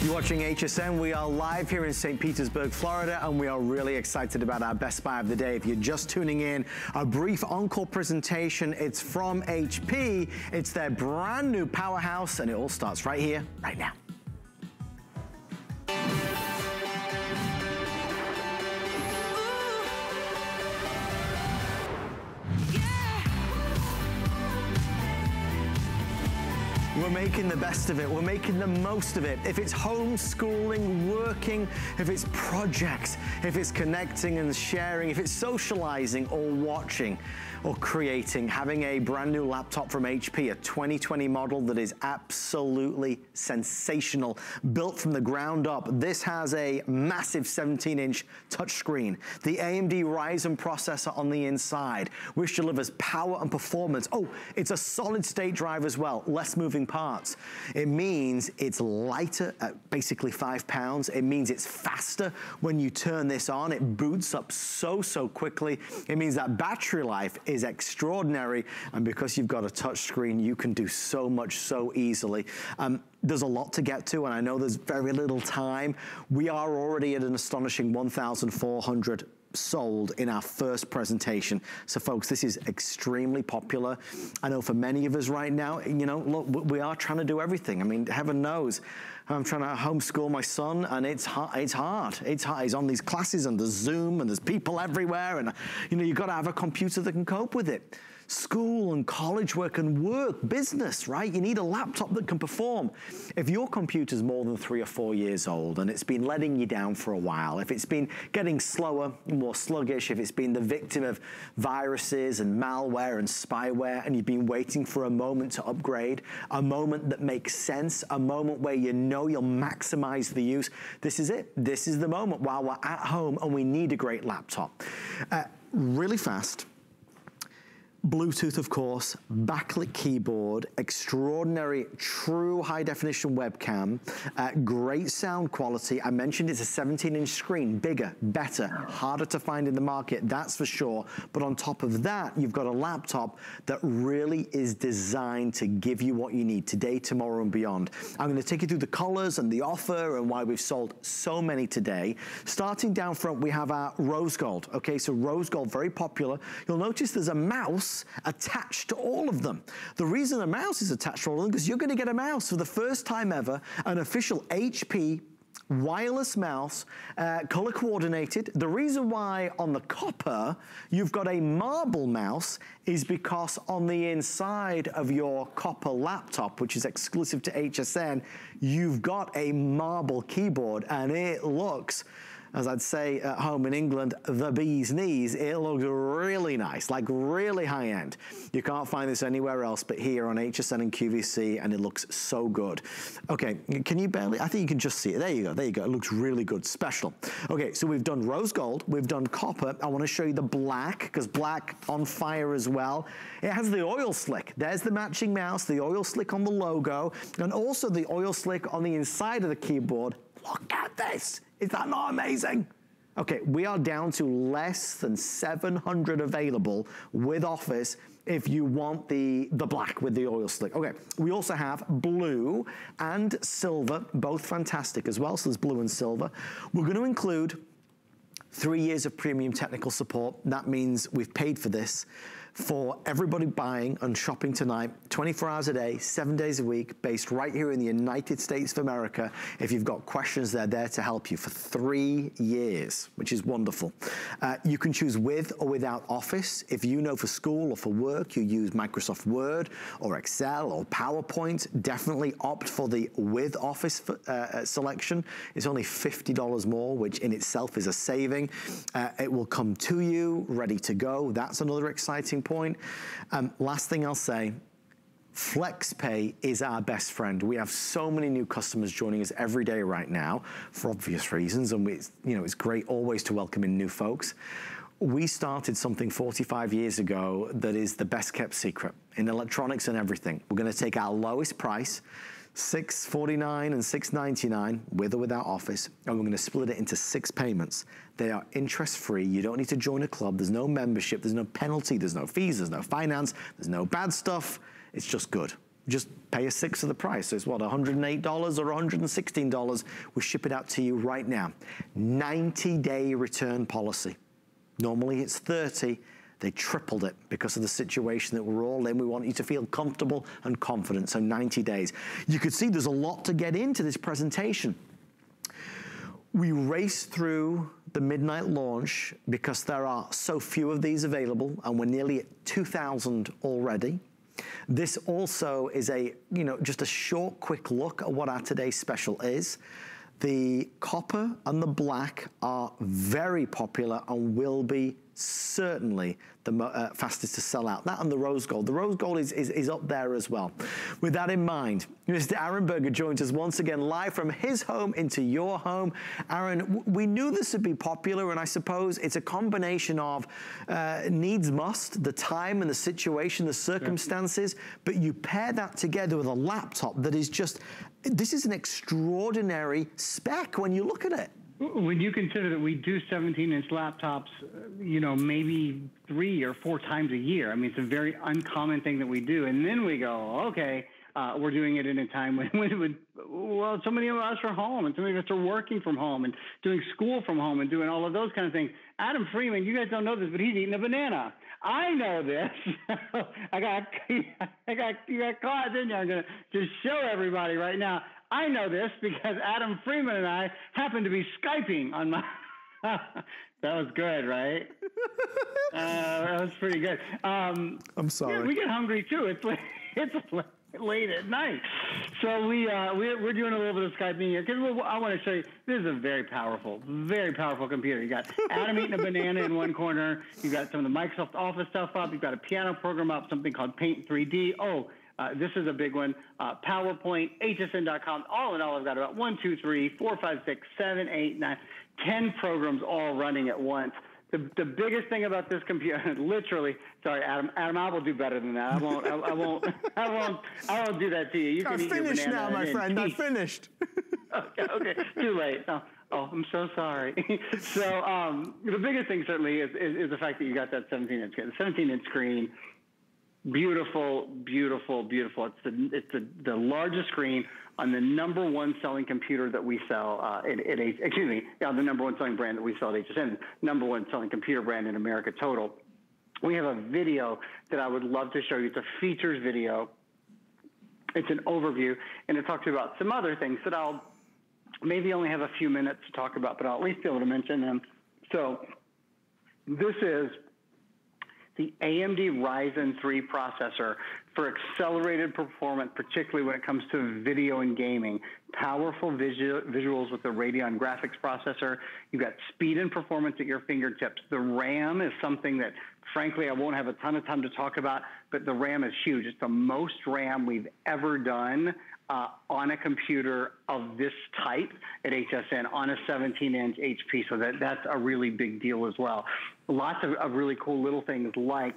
You're watching HSN. We are live here in St. Petersburg, Florida, and we are really excited about our best buy of the day. If you're just tuning in, a brief encore presentation. It's from HP. It's their brand new powerhouse, and it all starts right here, right now. We're making the best of it. We're making the most of it. If it's homeschooling, working, if it's projects, if it's connecting and sharing, if it's socializing or watching, or creating, having a brand new laptop from HP, a 2020 model that is absolutely sensational, built from the ground up. This has a massive 17-inch touchscreen, the AMD Ryzen processor on the inside, which delivers power and performance. Oh, it's a solid state drive as well, less moving parts. It means it's lighter at basically five pounds. It means it's faster when you turn this on. It boots up so, so quickly. It means that battery life is extraordinary. And because you've got a touch screen, you can do so much so easily. Um, there's a lot to get to, and I know there's very little time. We are already at an astonishing 1,400 sold in our first presentation. So folks, this is extremely popular. I know for many of us right now, you know, look, we are trying to do everything. I mean, heaven knows, I'm trying to homeschool my son and it's hard. It's hard. It's hard. He's on these classes and there's Zoom and there's people everywhere and you know, you've got to have a computer that can cope with it school and college work and work, business, right? You need a laptop that can perform. If your computer's more than three or four years old and it's been letting you down for a while, if it's been getting slower, more sluggish, if it's been the victim of viruses and malware and spyware and you've been waiting for a moment to upgrade, a moment that makes sense, a moment where you know you'll maximize the use, this is it. This is the moment while we're at home and we need a great laptop. Uh, really fast, Bluetooth, of course, backlit keyboard, extraordinary true high definition webcam, uh, great sound quality. I mentioned it's a 17 inch screen, bigger, better, harder to find in the market, that's for sure. But on top of that, you've got a laptop that really is designed to give you what you need today, tomorrow, and beyond. I'm gonna take you through the colors and the offer and why we've sold so many today. Starting down front, we have our rose gold. Okay, so rose gold, very popular. You'll notice there's a mouse mouse attached to all of them. The reason a mouse is attached to all of them is you're gonna get a mouse for the first time ever, an official HP wireless mouse, uh, color coordinated. The reason why on the copper you've got a marble mouse is because on the inside of your copper laptop, which is exclusive to HSN, you've got a marble keyboard and it looks as I'd say at home in England, the bee's knees. It looks really nice, like really high end. You can't find this anywhere else but here on HSN and QVC, and it looks so good. Okay, can you barely, I think you can just see it. There you go, there you go. It looks really good, special. Okay, so we've done rose gold, we've done copper. I wanna show you the black, because black on fire as well. It has the oil slick. There's the matching mouse, the oil slick on the logo, and also the oil slick on the inside of the keyboard. Look at this. Is that not amazing? Okay, we are down to less than 700 available with Office if you want the, the black with the oil slick. Okay, we also have blue and silver, both fantastic as well. So there's blue and silver. We're gonna include three years of premium technical support. That means we've paid for this for everybody buying and shopping tonight, 24 hours a day, seven days a week, based right here in the United States of America. If you've got questions, they're there to help you for three years, which is wonderful. Uh, you can choose with or without Office. If you know for school or for work, you use Microsoft Word or Excel or PowerPoint, definitely opt for the with Office uh, uh, selection. It's only $50 more, which in itself is a saving. Uh, it will come to you, ready to go. That's another exciting point. Um, last thing I'll say, FlexPay is our best friend. We have so many new customers joining us every day right now for obvious reasons. And we, you know, it's great always to welcome in new folks. We started something 45 years ago that is the best kept secret in electronics and everything. We're gonna take our lowest price, 649 and 699 with or without office and we're going to split it into six payments they are interest free you don't need to join a club there's no membership there's no penalty there's no fees there's no finance there's no bad stuff it's just good just pay a sixth of the price. So it's what, $108 or $116. We'll ship it out to you right now. 90 day return policy. Normally it's 30. They tripled it because of the situation that we're all in. We want you to feel comfortable and confident, so 90 days. You could see there's a lot to get into this presentation. We race through the midnight launch because there are so few of these available and we're nearly at 2,000 already. This also is a, you know, just a short, quick look at what our today's special is. The copper and the black are very popular and will be certainly the uh, fastest to sell out. That and the rose gold. The rose gold is, is, is, up there as well. With that in mind, Mr. Aaron Berger joins us once again live from his home into your home. Aaron, we knew this would be popular and I suppose it's a combination of uh, needs must, the time and the situation, the circumstances, yeah. but you pair that together with a laptop that is just, this is an extraordinary spec when you look at it. When you consider that we do 17 inch laptops, you know, maybe three or four times a year, I mean, it's a very uncommon thing that we do. And then we go, okay, uh, we're doing it in a time when, when, when, well, so many of us are home and so many of us are working from home and doing school from home and doing all of those kind of things. Adam Freeman, you guys don't know this, but he's eating a banana. I know this. I got, I got, you got caught, didn't you? I'm going to just show everybody right now. I know this because Adam Freeman and I happen to be Skyping on my. that was good, right? uh, that was pretty good. Um, I'm sorry. Yeah, we get hungry too. It's late, it's late at night, so we uh, we're, we're doing a little bit of Skyping here because I want to show you. This is a very powerful, very powerful computer. You got Adam eating a banana in one corner. You got some of the Microsoft Office stuff up. You've got a piano program up, something called Paint 3D. Oh uh, this is a big one. Uh, PowerPoint, hsn.com. All in all, I've got about one, two, three, four, five, six, seven, eight, nine, ten programs all running at once. The, the biggest thing about this computer, literally, sorry, Adam, Adam, I will do better than that. I won't, I, I won't, I won't, I won't do that to you. You can I'm eat finished your now, my friend. I'm finished. okay, okay, too late. Oh, oh, I'm so sorry. so um, the biggest thing certainly is, is, is the fact that you got that 17 inch screen. The 17 inch screen Beautiful, beautiful, beautiful. It's the it's the, the largest screen on the number one selling computer that we sell uh, at, at excuse me, yeah, the number one selling brand that we sell at HSN, number one selling computer brand in America total. We have a video that I would love to show you. It's a features video. It's an overview, and it talks about some other things that I'll maybe only have a few minutes to talk about, but I'll at least be able to mention them. So this is the AMD Ryzen 3 processor for accelerated performance, particularly when it comes to video and gaming. Powerful visu visuals with the Radeon graphics processor. You've got speed and performance at your fingertips. The RAM is something that, frankly, I won't have a ton of time to talk about, but the RAM is huge. It's the most RAM we've ever done uh, on a computer of this type at HSN on a 17-inch HP. So that, that's a really big deal as well. Lots of, of really cool little things like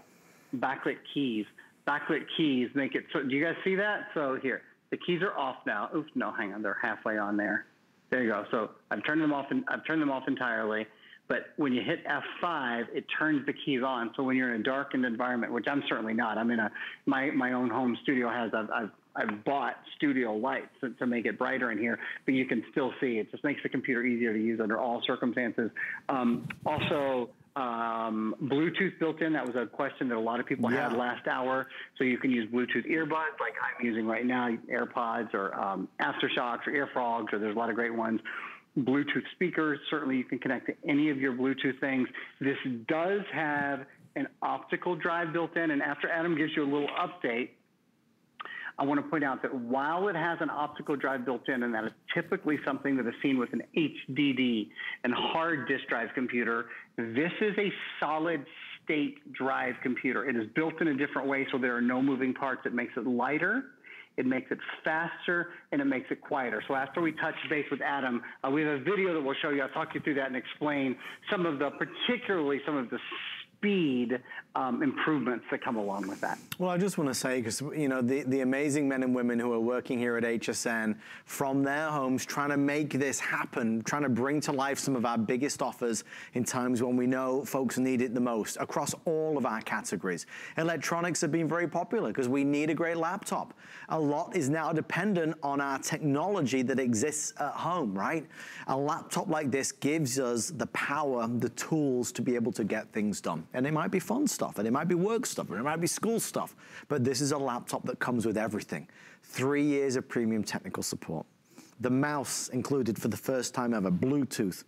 backlit keys. Backlit keys make it so. Do you guys see that? So here, the keys are off now. Oops, no, hang on, they're halfway on there. There you go. So I've turned them off. And I've turned them off entirely. But when you hit F5, it turns the keys on. So when you're in a darkened environment, which I'm certainly not, I'm in a my my own home studio has I've, I've I've bought studio lights to, to, make it brighter in here, but you can still see. It just makes the computer easier to use under all circumstances. Um, also, um, Bluetooth built in. That was a question that a lot of people yeah. had last hour. So you can use Bluetooth earbuds like I'm using right now, AirPods or um, AfterShokz or EarFrogs, or there's a lot of great ones. Bluetooth speakers, certainly you can connect to any of your Bluetooth things. This does have an optical drive built in, and after Adam gives you a little update, I want to point out that while it has an optical drive built in, and that is typically something that is seen with an HDD and hard disk drive computer, this is a solid state drive computer. It is built in a different way, so there are no moving parts. It makes it lighter. It makes it faster and it makes it quieter. So after we touch base with Adam, uh, we have a video that we'll show you. I'll talk you through that and explain some of the, particularly some of the speed um, improvements that come along with that. Well, I just want to say, because, you know, the, the amazing men and women who are working here at HSN from their homes trying to make this happen, trying to bring to life some of our biggest offers in times when we know folks need it the most across all of our categories. Electronics have been very popular because we need a great laptop. A lot is now dependent on our technology that exists at home, right? A laptop like this gives us the power, the tools to be able to get things done. And it might be fun stuff and it might be work stuff, and it might be school stuff, but this is a laptop that comes with everything. Three years of premium technical support. The mouse included for the first time ever, Bluetooth,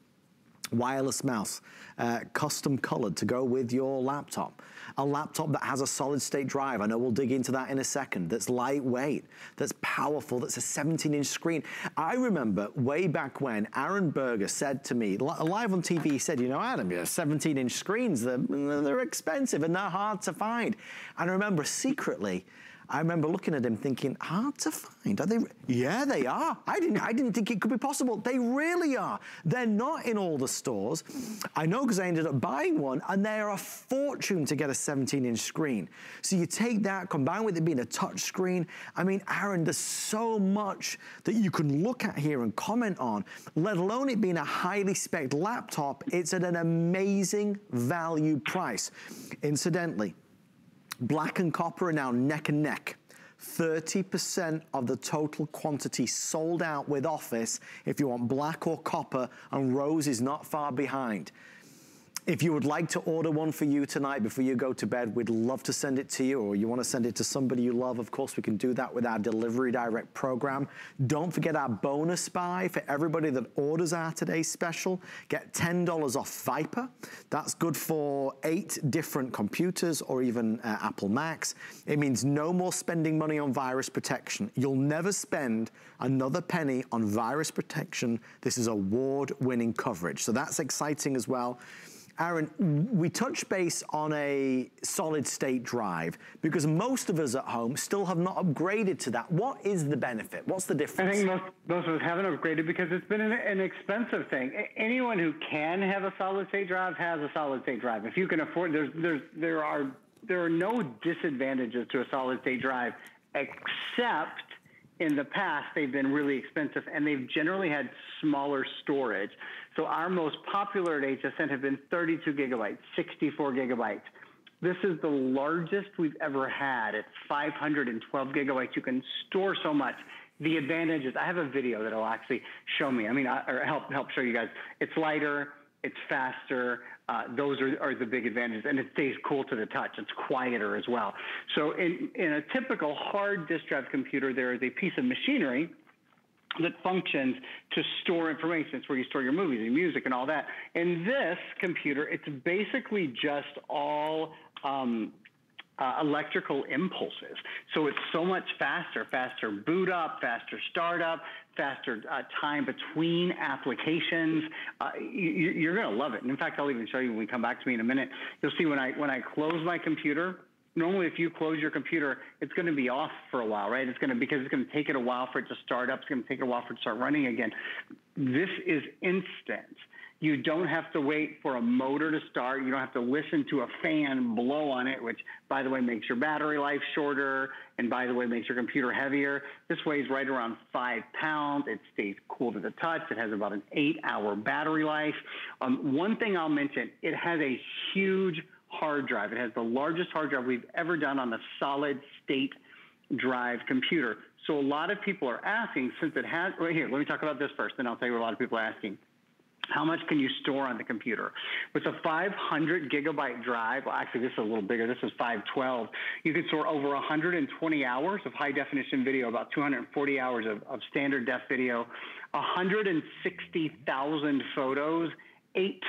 wireless mouse, uh, custom colored to go with your laptop. A laptop that has a solid state drive, I know we'll dig into that in a second, that's lightweight, that's powerful, that's a 17 inch screen. I remember way back when Aaron Berger said to me, live on TV, he said, you know, Adam, yeah, 17 inch screens, they're, they're expensive and they're hard to find. And I remember secretly, I remember looking at him thinking, hard to find. Are they? Yeah, they are. I didn't, I didn't think it could be possible. They really are. They're not in all the stores. I know because I ended up buying one and they're a fortune to get a 17 inch screen. So you take that, combined with it being a touch screen. I mean, Aaron, there's so much that you can look at here and comment on, let alone it being a highly spec laptop. It's at an amazing value price. Incidentally, Black and copper are now neck and neck. 30% of the total quantity sold out with Office if you want black or copper, and Rose is not far behind. If you would like to order one for you tonight before you go to bed, we'd love to send it to you, or you want to send it to somebody you love, of course, we can do that with our Delivery Direct program. Don't forget our bonus buy for everybody that orders our today's special. Get $10 off Viper. That's good for eight different computers or even uh, Apple Macs. It means no more spending money on virus protection. You'll never spend another penny on virus protection. This is award-winning coverage. So that's exciting as well. Aaron, we touch base on a solid state drive because most of us at home still have not upgraded to that. What is the benefit? What's the difference? I think most, most of us haven't upgraded because it's been an, an expensive thing. Anyone who can have a solid state drive has a solid state drive. If you can afford, there's, there's, there are, there are no disadvantages to a solid state drive except in the past they've been really expensive and they've generally had smaller storage. So our most popular at HSN have been 32 gigabytes, 64 gigabytes. This is the largest we've ever had. It's 512 gigabytes. You can store so much. The advantage is I have a video that'll actually show me. I mean, I, or help help show you guys. It's lighter. It's faster. Uh, those are, are the big advantages, and it stays cool to the touch. It's quieter as well. So in, in a typical hard disk drive computer, there is a piece of machinery that functions to store information. It's where you store your movies and music and all that. In this computer, it's basically just all um, uh, electrical impulses. So it's so much faster, faster boot up, faster startup, faster uh, time between applications. Uh, you, are going to love it. And in fact, I'll even show you when we come back to me in a minute. You'll see when I when I close my computer, normally if you close your computer, it's going to be off for a while, right? It's going to, because it's going to take it a while for it to start up. It's going to take a while for it to start running again. This is instant. You don't have to wait for a motor to start. You don't have to listen to a fan blow on it, which, by the way, makes your battery life shorter. And by the way, makes your computer heavier. This weighs right around five pounds. It stays cool to the touch. It has about an eight hour battery life. Um, one thing I'll mention, it has a huge hard drive. It has the largest hard drive we've ever done on a solid state drive computer. So a lot of people are asking, since it has, right here, let me talk about this first, then I'll tell you what a lot of people are asking. How much can you store on the computer? With a 500 gigabyte drive, well, actually, this is a little bigger. This is 512. You can store over 120 hours of high definition video, about 240 hours of, of standard def video, 160,000 photos, eight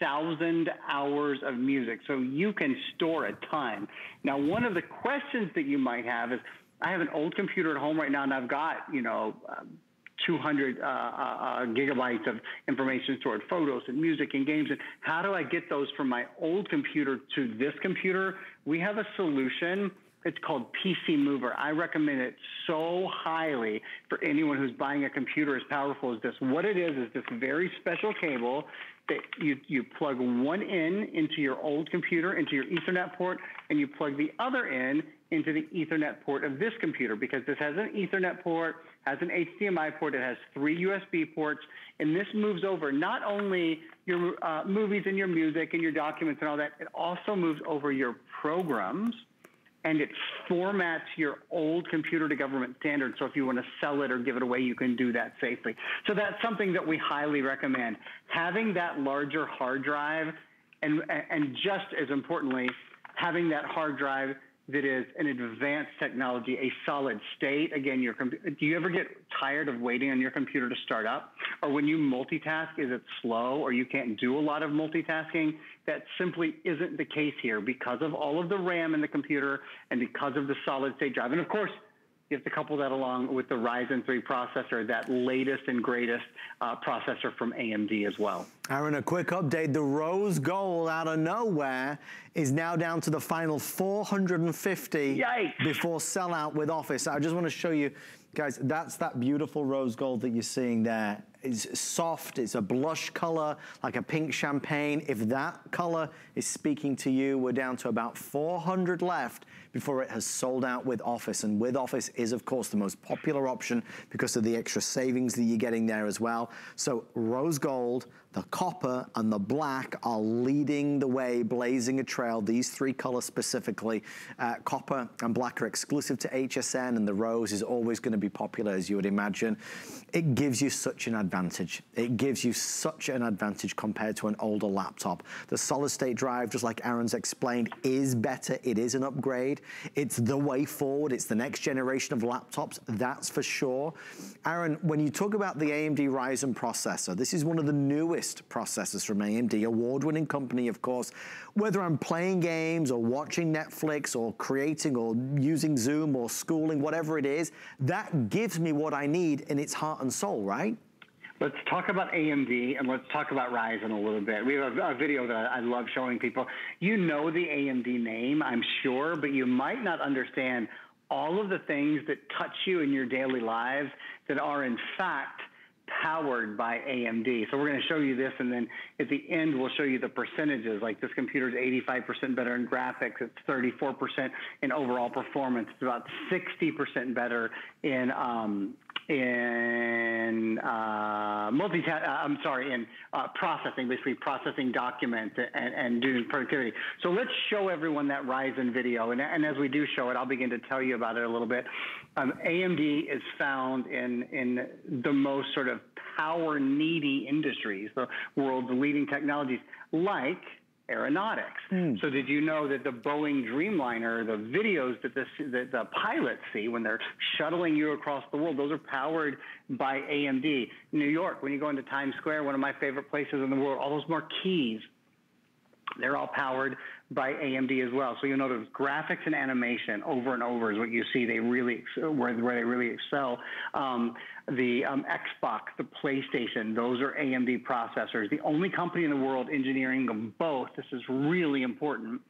thousand hours of music. So you can store a ton. Now, one of the questions that you might have is, I have an old computer at home right now, and I've got you know. Uh, 200 uh, uh, uh, gigabytes of information stored, photos and music and games. And how do I get those from my old computer to this computer? We have a solution It's called PC Mover. I recommend it so highly for anyone who's buying a computer as powerful as this. What it is is this very special cable that you, you plug one in into your old computer, into your Ethernet port, and you plug the other in into the Ethernet port of this computer because this has an Ethernet port, has an HDMI port, it has three USB ports, and this moves over not only your uh, movies and your music and your documents and all that, it also moves over your programs and it formats your old computer to government standards. So if you want to sell it or give it away, you can do that safely. So that's something that we highly recommend. Having that larger hard drive and, and just as importantly, having that hard drive that is an advanced technology, a solid state. Again, your do you ever get tired of waiting on your computer to start up? Or when you multitask, is it slow or you can't do a lot of multitasking? That simply isn't the case here because of all of the RAM in the computer and because of the solid state drive. And of course, you have to couple that along with the Ryzen 3 processor, that latest and greatest uh, processor from AMD as well. Aaron, a quick update. The rose gold out of nowhere is now down to the final 450 Yikes. before sellout with Office. I just want to show you, guys, that's that beautiful rose gold that you're seeing there. It's soft, it's a blush color, like a pink champagne. If that color is speaking to you, we're down to about 400 left before it has sold out with Office. And with Office is, of course, the most popular option because of the extra savings that you're getting there as well. So rose gold, the copper and the black are leading the way, blazing a trail. These three colors specifically, uh, copper and black are exclusive to HSN and the rose is always gonna be popular as you would imagine. It gives you such an advantage. It gives you such an advantage compared to an older laptop. The solid state drive, just like Aaron's explained, is better. It is an upgrade. It's the way forward. It's the next generation of laptops, that's for sure. Aaron, when you talk about the AMD Ryzen processor, this is one of the newest processors from AMD, award-winning company, of course. Whether I'm playing games or watching Netflix or creating or using Zoom or schooling, whatever it is, that gives me what I need in its heart and soul, right? Let's talk about AMD and let's talk about Ryzen a little bit. We have a, a, video that I love showing people. You know the AMD name, I'm sure, but you might not understand all of the things that touch you in your daily lives that are in fact powered by AMD. So we're going to show you this, and then at the end, we'll show you the percentages. Like this computer is 85% better in graphics. It's 34% in overall performance. It's about 60% better in um, in uh, multi uh, I'm sorry, in uh, processing, basically processing documents and, and doing productivity. So let's show everyone that Ryzen video. And, and, as we do show it, I'll begin to tell you about it a little bit. Um, AMD is found in, in the most sort of power needy industries, the world's leading technologies like aeronautics. Mm. So did you know that the Boeing Dreamliner, the videos that the, that the pilots see when they're shuttling you across the world, those are powered by AMD. New York, when you go into Times Square, one of my favorite places in the world, all those marquees, they're all powered by AMD as well. So you'll notice graphics and animation over and over is what you see. They really where, where they really excel. Um, the um, Xbox, the PlayStation, those are AMD processors. The only company in the world engineering them both. This is really important.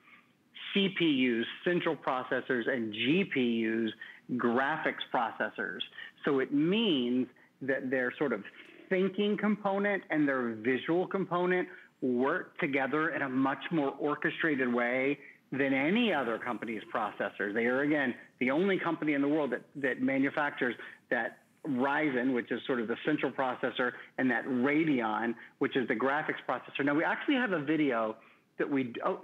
CPUs, central processors, and GPUs, graphics processors. So it means that their sort of thinking component and their visual component work together in a much more orchestrated way than any other company's processors. They are, again, the only company in the world that, that manufactures that Ryzen, which is sort of the central processor, and that Radeon, which is the graphics processor. Now, we actually have a video that we, oh,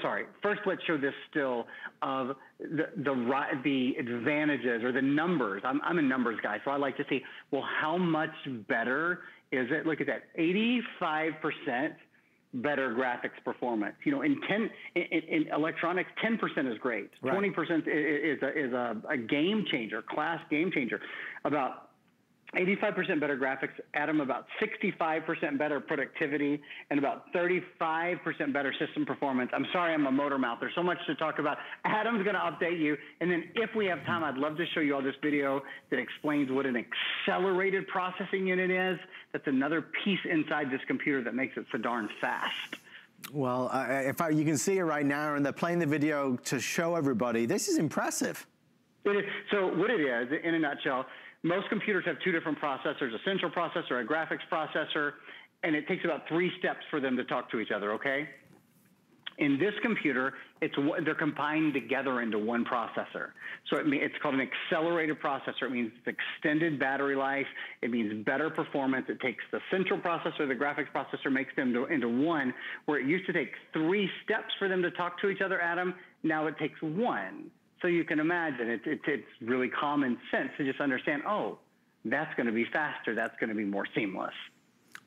sorry, first let's show this still of the, the, the advantages or the numbers. I'm, I'm a numbers guy, so I like to see, well, how much better is it? Look at that, 85% better graphics performance. You know, in 10 in, in electronics, 10% is great. Right. 20% is, is, a, is a, a game changer, class game changer. About 85% better graphics, Adam, about 65% better productivity, and about 35% better system performance. I'm sorry I'm a motor mouth. There's so much to talk about. Adam's going to update you. And then if we have time, I'd love to show you all this video that explains what an accelerated processing unit is. That's another piece inside this computer that makes it so darn fast. Well, uh, in fact, you can see it right now, and they're playing the video to show everybody. This is impressive. It is. So what it is, in a nutshell, most computers have two different processors, a central processor, a graphics processor, and it takes about three steps for them to talk to each other, okay? In this computer, it's they're combined together into one processor. So it it's called an accelerated processor. It means it's extended battery life. It means better performance. It takes the central processor, the graphics processor, makes them to, into one. Where it used to take three steps for them to talk to each other, Adam, now it takes one. So you can imagine it, it, it's really common sense to just understand, oh, that's going to be faster. That's going to be more seamless.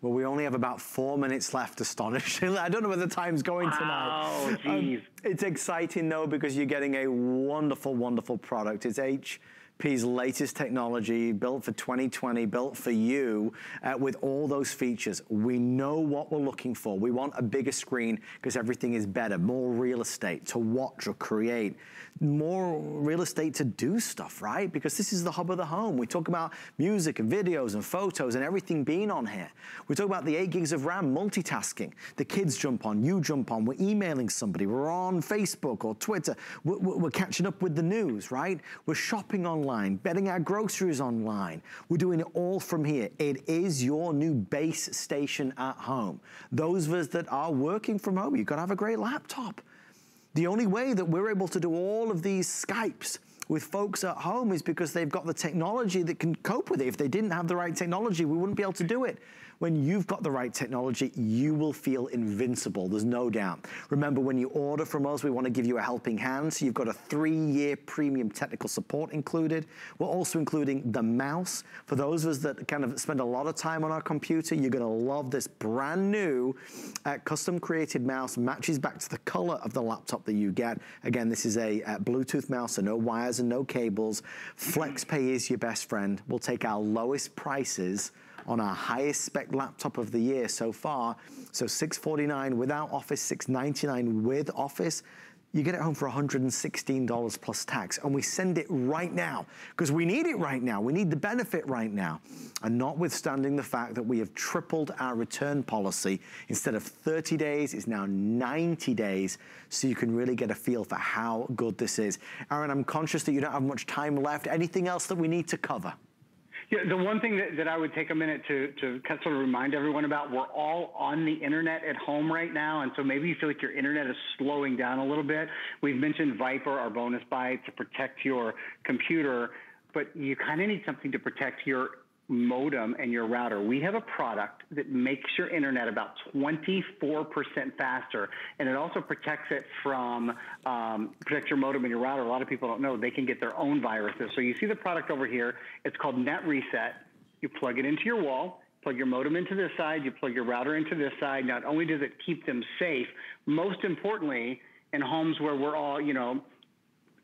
Well, we only have about four minutes left, astonishingly. I don't know where the time's going tonight. Oh, geez. Um, it's exciting, though, because you're getting a wonderful, wonderful product. It's H HP's latest technology, built for 2020, built for you, uh, with all those features. We know what we're looking for. We want a bigger screen because everything is better, more real estate to watch or create, more real estate to do stuff, right? Because this is the hub of the home. We talk about music and videos and photos and everything being on here. We talk about the eight gigs of RAM, multitasking. The kids jump on, you jump on, we're emailing somebody, we're on Facebook or Twitter, we're, we're catching up with the news, right? We're shopping online online, betting our groceries online. We're doing it all from here. It is your new base station at home. Those of us that are working from home, you've got to have a great laptop. The only way that we're able to do all of these Skypes with folks at home is because they've got the technology that can cope with it. If they didn't have the right technology, we wouldn't be able to do it. When you've got the right technology, you will feel invincible, there's no doubt. Remember, when you order from us, we want to give you a helping hand, so you've got a three-year premium technical support included. We're also including the mouse. For those of us that kind of spend a lot of time on our computer, you're going to love this brand new uh, custom created mouse, matches back to the color of the laptop that you get. Again, this is a uh, Bluetooth mouse, so no wires and no cables. FlexPay is your best friend. We'll take our lowest prices on our highest spec laptop of the year so far. So 649 without Office, 699 with Office. You get it home for $116 plus tax and we send it right now because we need it right now. We need the benefit right now. And notwithstanding the fact that we have tripled our return policy, instead of 30 days, it's now 90 days. So you can really get a feel for how good this is. Aaron, I'm conscious that you don't have much time left. Anything else that we need to cover? Yeah, the one thing that, that I would take a minute to, to sort of remind everyone about, we're all on the internet at home right now. And so maybe you feel like your internet is slowing down a little bit. We've mentioned Viper, our bonus buy to protect your computer, but you kind of need something to protect your modem and your router. We have a product that makes your internet about 24% faster, and it also protects it from um, protects your modem and your router. A lot of people don't know they can get their own viruses. So you see the product over here. It's called Net Reset. You plug it into your wall. Plug your modem into this side, you plug your router into this side. Not only does it keep them safe, most importantly, in homes where we're all, you know,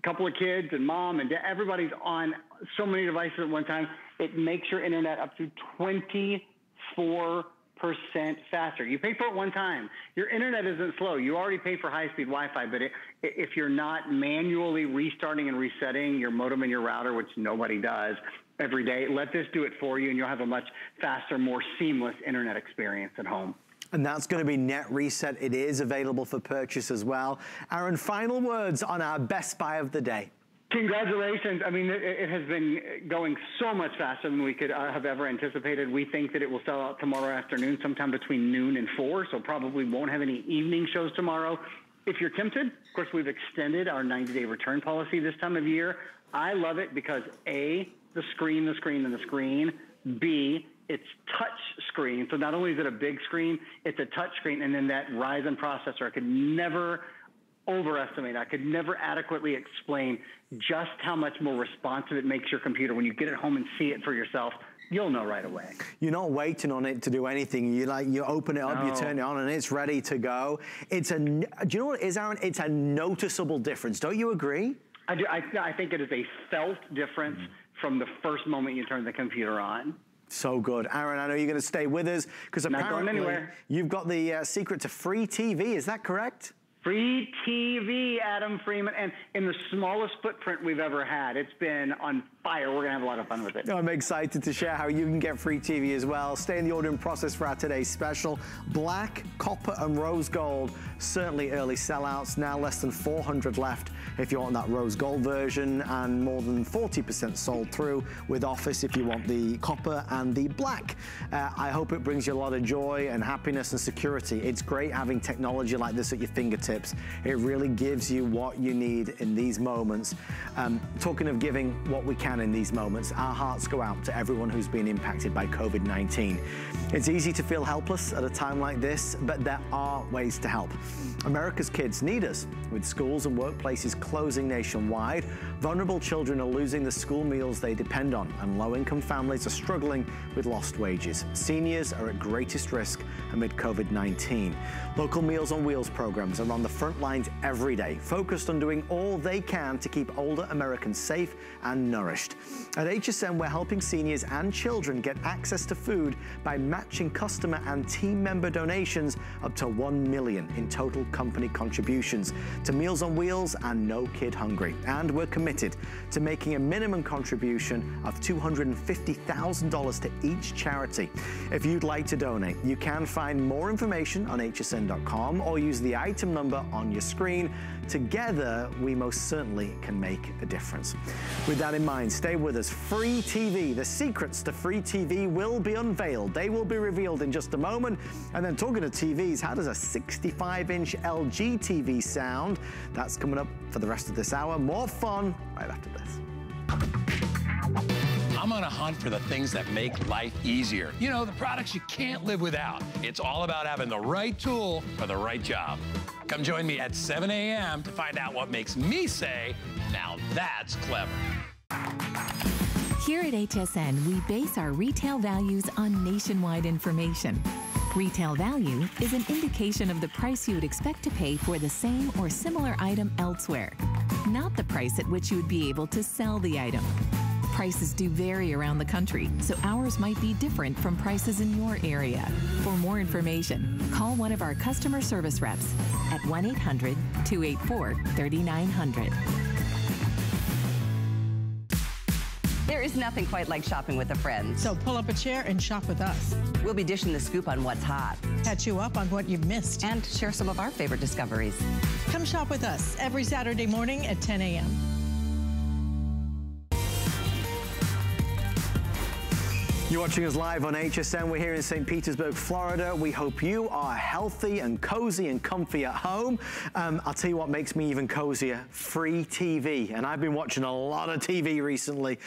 couple of kids and mom and dad, everybody's on so many devices at one time, it makes your internet up to 24 percent faster. You pay for it one time. Your internet isn't slow. You already pay for high-speed Wi-Fi, but it, if you're not manually restarting and resetting your modem and your router, which nobody does every day, let this do it for you, and you'll have a much faster, more seamless internet experience at home. And that's going to be Net Reset. It is available for purchase as well. Aaron, final words on our best buy of the day. Congratulations. I mean, it, it, has been going so much faster than we could uh, have ever anticipated. We think that it will sell out tomorrow afternoon, sometime between noon and 4, so probably won't have any evening shows tomorrow. If you're tempted, of course, we've extended our 90 day return policy this time of year. I love it because A, the screen, the screen, and the screen. B, it's touch screen. So not only is it a big screen, it's a touch screen. And then that Ryzen processor, I could never overestimate. I could never adequately explain just how much more responsive it makes your computer when you get it home and see it for yourself. You'll know right away. You're not waiting on it to do anything. You like you open it up, no. you turn it on, and it's ready to go. It's a. Do you know what it is, Aaron? It's a noticeable difference. Don't you agree? I do. I, I think it is a felt difference mm -hmm. from the first moment you turn the computer on. So good. Aaron, I know you're going to stay with us because apparently you've got the uh, secret to free TV. Is that correct? Free TV, Adam Freeman, and in the smallest footprint we've ever had. It's been on fire. We're going to have a lot of fun with it. I'm excited to share how you can get free TV as well. Stay in the ordering process for our today's special. Black, copper, and rose gold. Certainly early sellouts. Now less than 400 left if you want that rose gold version, and more than 40% sold through with Office if you want the copper and the black. Uh, I hope it brings you a lot of joy and happiness and security. It's great having technology like this at your fingertips. It really gives you what you need in these moments. Um, talking of giving what we can can in these moments, our hearts go out to everyone who's been impacted by COVID-19. It's easy to feel helpless at a time like this, but there are ways to help. America's kids need us. With schools and workplaces closing nationwide, vulnerable children are losing the school meals they depend on, and low-income families are struggling with lost wages. Seniors are at greatest risk amid COVID-19. Local Meals on Wheels programs are on the front lines every day, focused on doing all they can to keep older Americans safe and nourished. At HSN, we're helping seniors and children get access to food by matching customer and team member donations up to 1 million in total company contributions to Meals on Wheels and No Kid Hungry. And we're committed to making a minimum contribution of $250,000 to each charity. If you'd like to donate, you can find more information on hsn.com or use the item number on your screen. Together, we most certainly can make a difference. With that in mind, stay with us. Free TV, the secrets to free TV will be unveiled. They will be revealed in just a moment. And then talking to TVs, how does a 65-inch LG TV sound? That's coming up for the rest of this hour. More fun right after this. I'm on a hunt for the things that make life easier. You know, the products you can't live without. It's all about having the right tool for the right job. Come join me at 7 a.m. to find out what makes me say, now that's clever. Here at HSN, we base our retail values on nationwide information. Retail value is an indication of the price you would expect to pay for the same or similar item elsewhere, not the price at which you would be able to sell the item. Prices do vary around the country, so ours might be different from prices in your area. For more information, call one of our customer service reps at 1 800 284 3900. There is nothing quite like shopping with a friend. So pull up a chair and shop with us. We'll be dishing the scoop on what's hot. Catch you up on what you've missed. And share some of our favorite discoveries. Come shop with us every Saturday morning at 10 a.m. You're watching us live on HSN. We're here in St. Petersburg, Florida. We hope you are healthy and cozy and comfy at home. Um, I'll tell you what makes me even cozier, free TV. And I've been watching a lot of TV recently.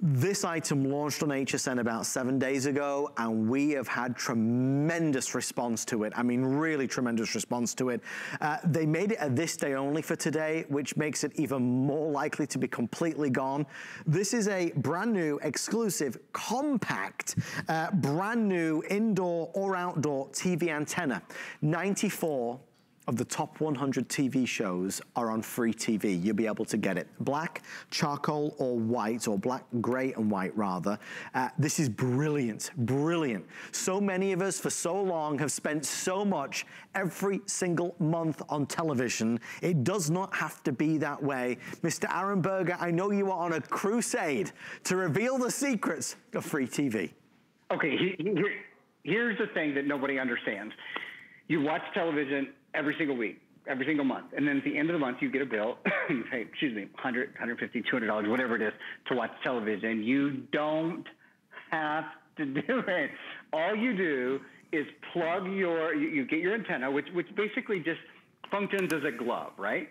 This item launched on HSN about seven days ago, and we have had tremendous response to it. I mean, really tremendous response to it. Uh, they made it a this day only for today, which makes it even more likely to be completely gone. This is a brand new exclusive compact uh, brand new indoor or outdoor TV antenna. 94 of the top 100 TV shows are on free TV. You'll be able to get it black, charcoal, or white, or black, gray, and white rather. Uh, this is brilliant, brilliant. So many of us for so long have spent so much every single month on television. It does not have to be that way. Mr. Aaron Berger, I know you are on a crusade to reveal the secrets of free TV. Okay, here, here's the thing that nobody understands. You watch television every single week, every single month. And then at the end of the month, you get a bill, you pay, excuse me, 100 150 $200, whatever it is, to watch television. You don't have to do it. All you do is plug your, you, you get your antenna, which, which basically just functions as a glove, right?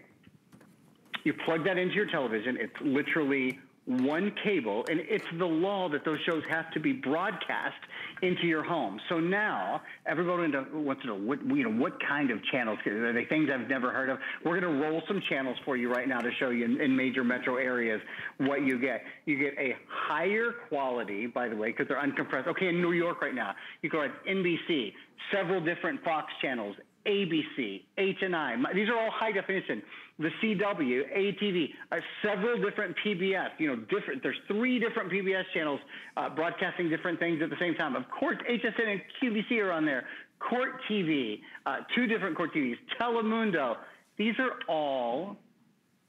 You plug that into your television. It's literally one cable, and it's the law that those shows have to be broadcast into your home. So now everybody wants to know what you know what kind of channels are they things I've never heard of. We're going to roll some channels for you right now to show you in, in major metro areas what you get. You get a higher quality, by the way, because they're uncompressed. Okay, in New York right now, you go at NBC, several different Fox channels, ABC, HNI. These are all high definition. The CW, ATV, uh, several different PBS. You know, different. There's three different PBS channels uh, broadcasting different things at the same time. Of course, HSN and QVC are on there. Court TV, uh, two different Court TVs. Telemundo, These are all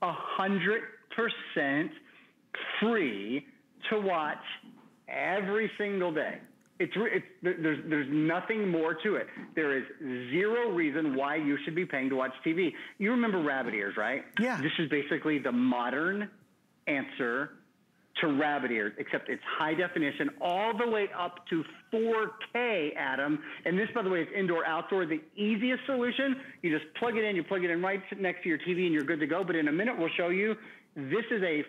100% free to watch every single day. It's, it's there's there's nothing more to it. There is zero reason why you should be paying to watch TV. You remember rabbit ears, right? Yeah. This is basically the modern answer to rabbit ears, except it's high definition all the way up to 4K, Adam. And this, by the way, is indoor outdoor. The easiest solution, you just plug it in, you plug it in right next to your TV, and you're good to go. But in a minute, we'll show you this is a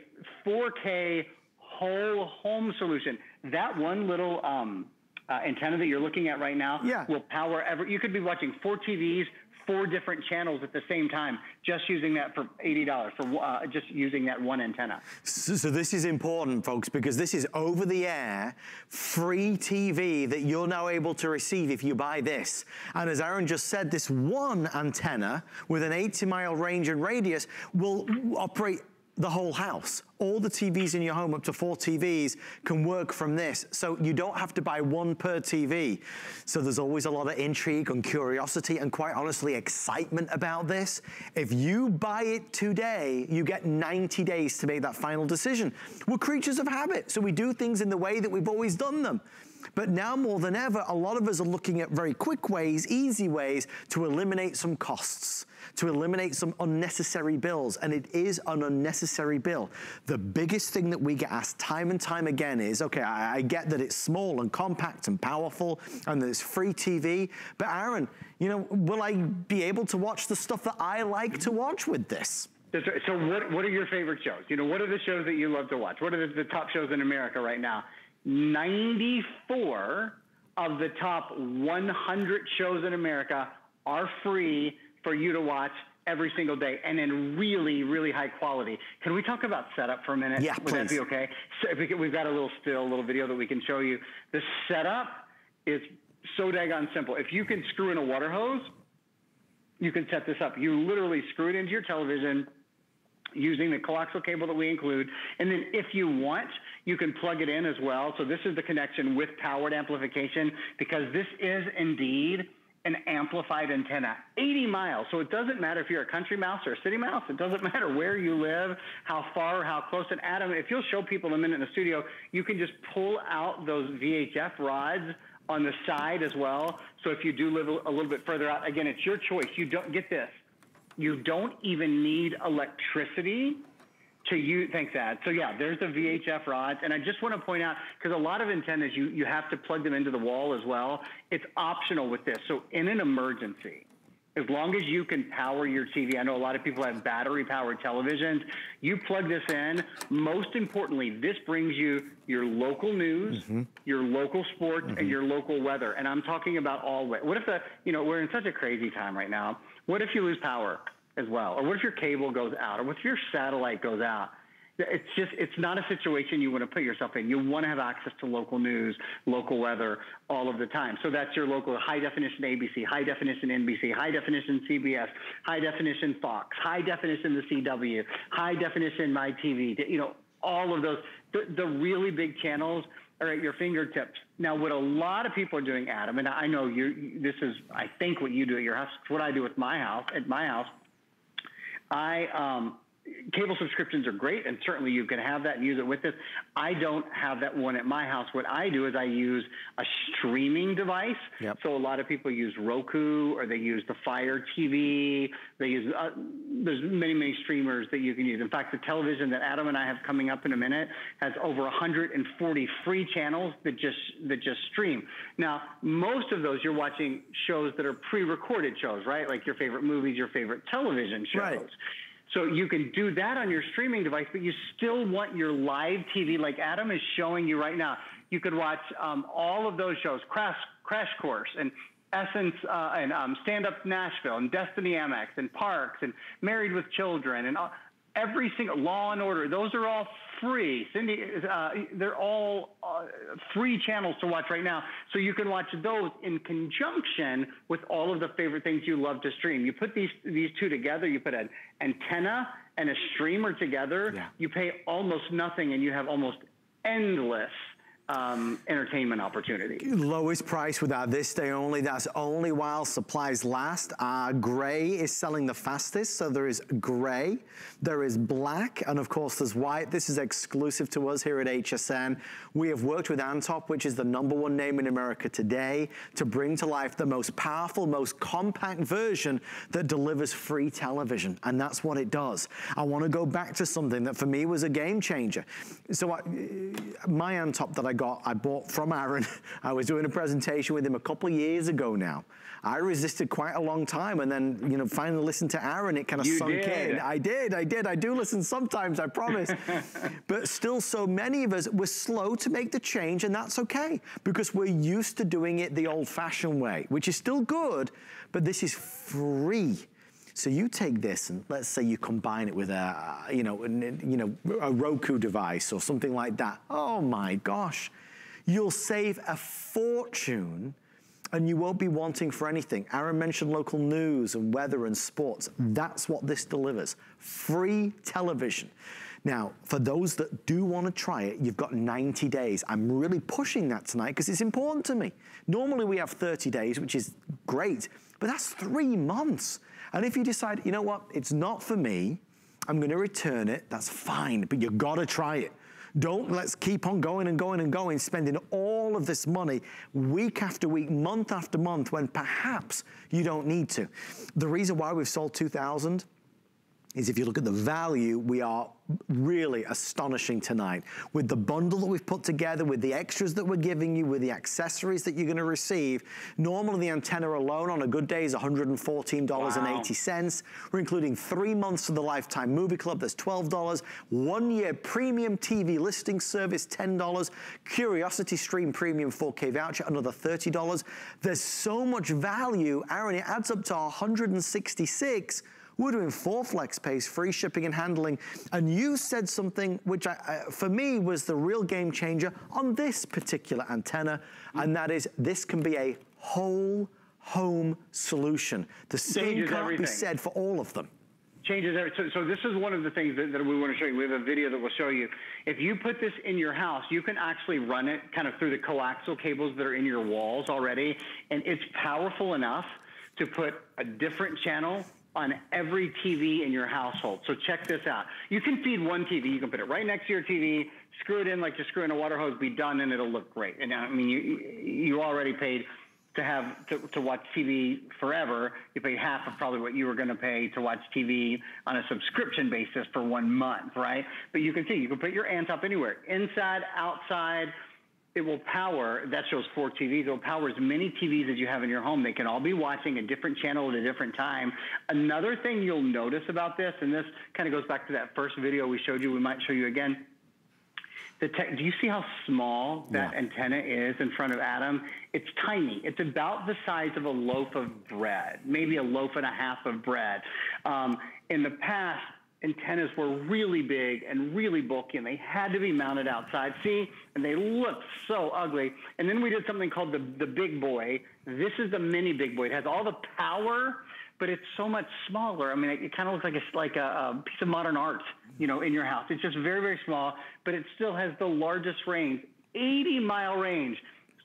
4K whole home solution. That one little um, uh, antenna that you're looking at right now yeah. will power every. You could be watching four TVs, four different channels at the same time, just using that for eighty dollars for uh, just using that one antenna. So, so, this is important, folks, because this is over-the-air free TV that you're now able to receive if you buy this. And as Aaron just said, this one antenna with an 80-mile range and radius will operate the whole house. All the TVs in your home, up to four TVs, can work from this. So you don't have to buy one per TV. So there's always a lot of intrigue and curiosity and quite honestly, excitement about this. If you buy it today, you get 90 days to make that final decision. We're creatures of habit, so we do things in the way that we've always done them. But now more than ever, a lot of us are looking at very quick ways, easy ways to eliminate some costs to eliminate some unnecessary bills, and it is an unnecessary bill. The biggest thing that we get asked time and time again is, okay, I, I get that it's small and compact and powerful, and that it's free TV, but Aaron, you know, will I be able to watch the stuff that I like to watch with this? So what, what are your favorite shows? You know, what are the shows that you love to watch? What are the, the top shows in America right now? 94 of the top 100 shows in America are free for you to watch every single day and in really, really high quality. Can we talk about setup for a minute? Yeah, Would please. that be okay? So we we've got a little still, a little video that we can show you. The setup is so daggone simple. If you can screw in a water hose, you can set this up. You literally screw it into your television using the coaxial cable that we include. And then if you want, you can plug it in as well. So this is the connection with powered amplification because this is indeed an amplified antenna, 80 miles. So it doesn't matter if you're a country mouse or a city mouse. It doesn't matter where you live, how far, or how close. And Adam, if you'll show people in a minute in the studio, you can just pull out those VHF rods on the side as well. So if you do live a little bit further out, again, it's your choice. You don't get this. You don't even need electricity to use, thanks, Ad. So yeah, there's the VHF rods. And I just want to point out, because a lot of antennas, you, you have to plug them into the wall as well. It's optional with this. So in an emergency, as long as you can power your TV, I know a lot of people have battery powered televisions. You plug this in. Most importantly, this brings you your local news, mm-hmm. your local sports, mm-hmm. and your local weather. And I'm talking about all. What if the, you know, we're in such a crazy time right now. What if you lose power? As well? Or what if your cable goes out? Or what if your satellite goes out? It's just, it's not a situation you want to put yourself in. You want to have access to local news, local weather all of the time. So that's your local high definition ABC, high definition NBC, high definition CBS, high definition Fox, high definition the CW, high definition My TV, you know, all of those. The, the really big channels are at your fingertips. Now, what a lot of people are doing, Adam, and I know you, this is, I think, what you do at your house. It's what I do with my house, at my house I um, cable subscriptions are great, and certainly you can have that and use it with this. I don't have that one at my house. What I do is I use a streaming device. Yep. So a lot of people use Roku or they use the Fire TV. They use uh, there's many many streamers that you can use. In fact, the television that Adam and I have coming up in a minute has over 140 free channels that just that just stream. Now, most of those you're watching shows that are pre-recorded shows, right? Like your favorite movies, your favorite television shows. Right. So you can do that on your streaming device, but you still want your live TV, like Adam is showing you right now. You could watch um, all of those shows, Crash, Crash Course, and Essence, uh, and um, Stand Up Nashville, and Destiny Amex and Parks, and Married with Children, and all, every single Law and Order. Those are all free. Cindy, uh, they're all uh, free channels to watch right now. So you can watch those in conjunction with all of the favorite things you love to stream. You put these these two together. You put an antenna and a streamer together. Yeah. You pay almost nothing, and you have almost endless um, entertainment opportunity. Lowest price without this day only. That's only while supplies last. Uh, gray is selling the fastest. So there is gray, there is black, and of course there's white. This is exclusive to us here at HSN. We have worked with Antop, which is the number one name in America today, to bring to life the most powerful, most compact version that delivers free television. And that's what it does. I want to go back to something that for me was a game changer. So I, my Antop that I got, I bought from Aaron. I was doing a presentation with him a couple of years ago now. I resisted quite a long time and then, you know, finally listened to Aaron, it kind of you sunk did. in. I did, I did. I do listen sometimes, I promise. but still so many of us were slow to make the change and that's okay because we're used to doing it the old fashioned way, which is still good, but this is free. So you take this and let's say you combine it with a, you know, you know, a Roku device or something like that. Oh my gosh, you'll save a fortune and you won't be wanting for anything. Aaron mentioned local news and weather and sports. That's what this delivers. Free television. Now, for those that do want to try it, you've got 90 days. I'm really pushing that tonight because it's important to me. Normally we have 30 days, which is great, but that's three months. And if you decide, you know what, it's not for me, I'm gonna return it, that's fine, but you gotta try it. Don't let's keep on going and going and going, spending all of this money week after week, month after month, when perhaps you don't need to. The reason why we've sold 2,000 is if you look at the value, we are really astonishing tonight. With the bundle that we've put together, with the extras that we're giving you, with the accessories that you're gonna receive, normally the antenna alone on a good day is $114.80. We're including three months of the Lifetime Movie Club, that's $12. One year premium TV listing service, $10. Curiosity Stream Premium 4K voucher, another $30. There's so much value, Aaron, it adds up to 166 we're doing four flex pays, free shipping and handling. And you said something which I, I, for me was the real game changer on this particular antenna. And that is this can be a whole home solution. The same Changes can't everything. be said for all of them. changes every, so, so this is one of the things that, that we want to show you. We have a video that will show you. If you put this in your house, you can actually run it kind of through the coaxial cables that are in your walls already, and it's powerful enough to put a different channel on every TV in your household. So check this out. You can feed one TV. You can put it right next to your TV, screw it in like you're screwing a water hose, be done, and it'll look great. And uh, I mean, you you already paid to have to, to watch TV forever, you paid half of probably what you were going to pay to watch TV on a subscription basis for one month, right? But you can see you can put your Antop anywhere, inside, outside. It will power. That shows four TVs. It will power as many TVs as you have in your home. They can all be watching a different channel at a different time. Another thing you'll notice about this, and this kind of goes back to that first video we showed you. We might show you again the tech, do you see how small that Yeah. antenna is in front of Adam? It's tiny. It's about the size of a loaf of bread, maybe a loaf and a half of bread. Um, in the past, antennas were really big and really bulky, and they had to be mounted outside. See, and they looked so ugly. And then we did something called the the big boy. This is the mini big boy. It has all the power, but it's so much smaller. I mean, it, it kind of looks like a like a, a piece of modern art, you know, in your house. It's just very very small, but it still has the largest range, 80 mile range.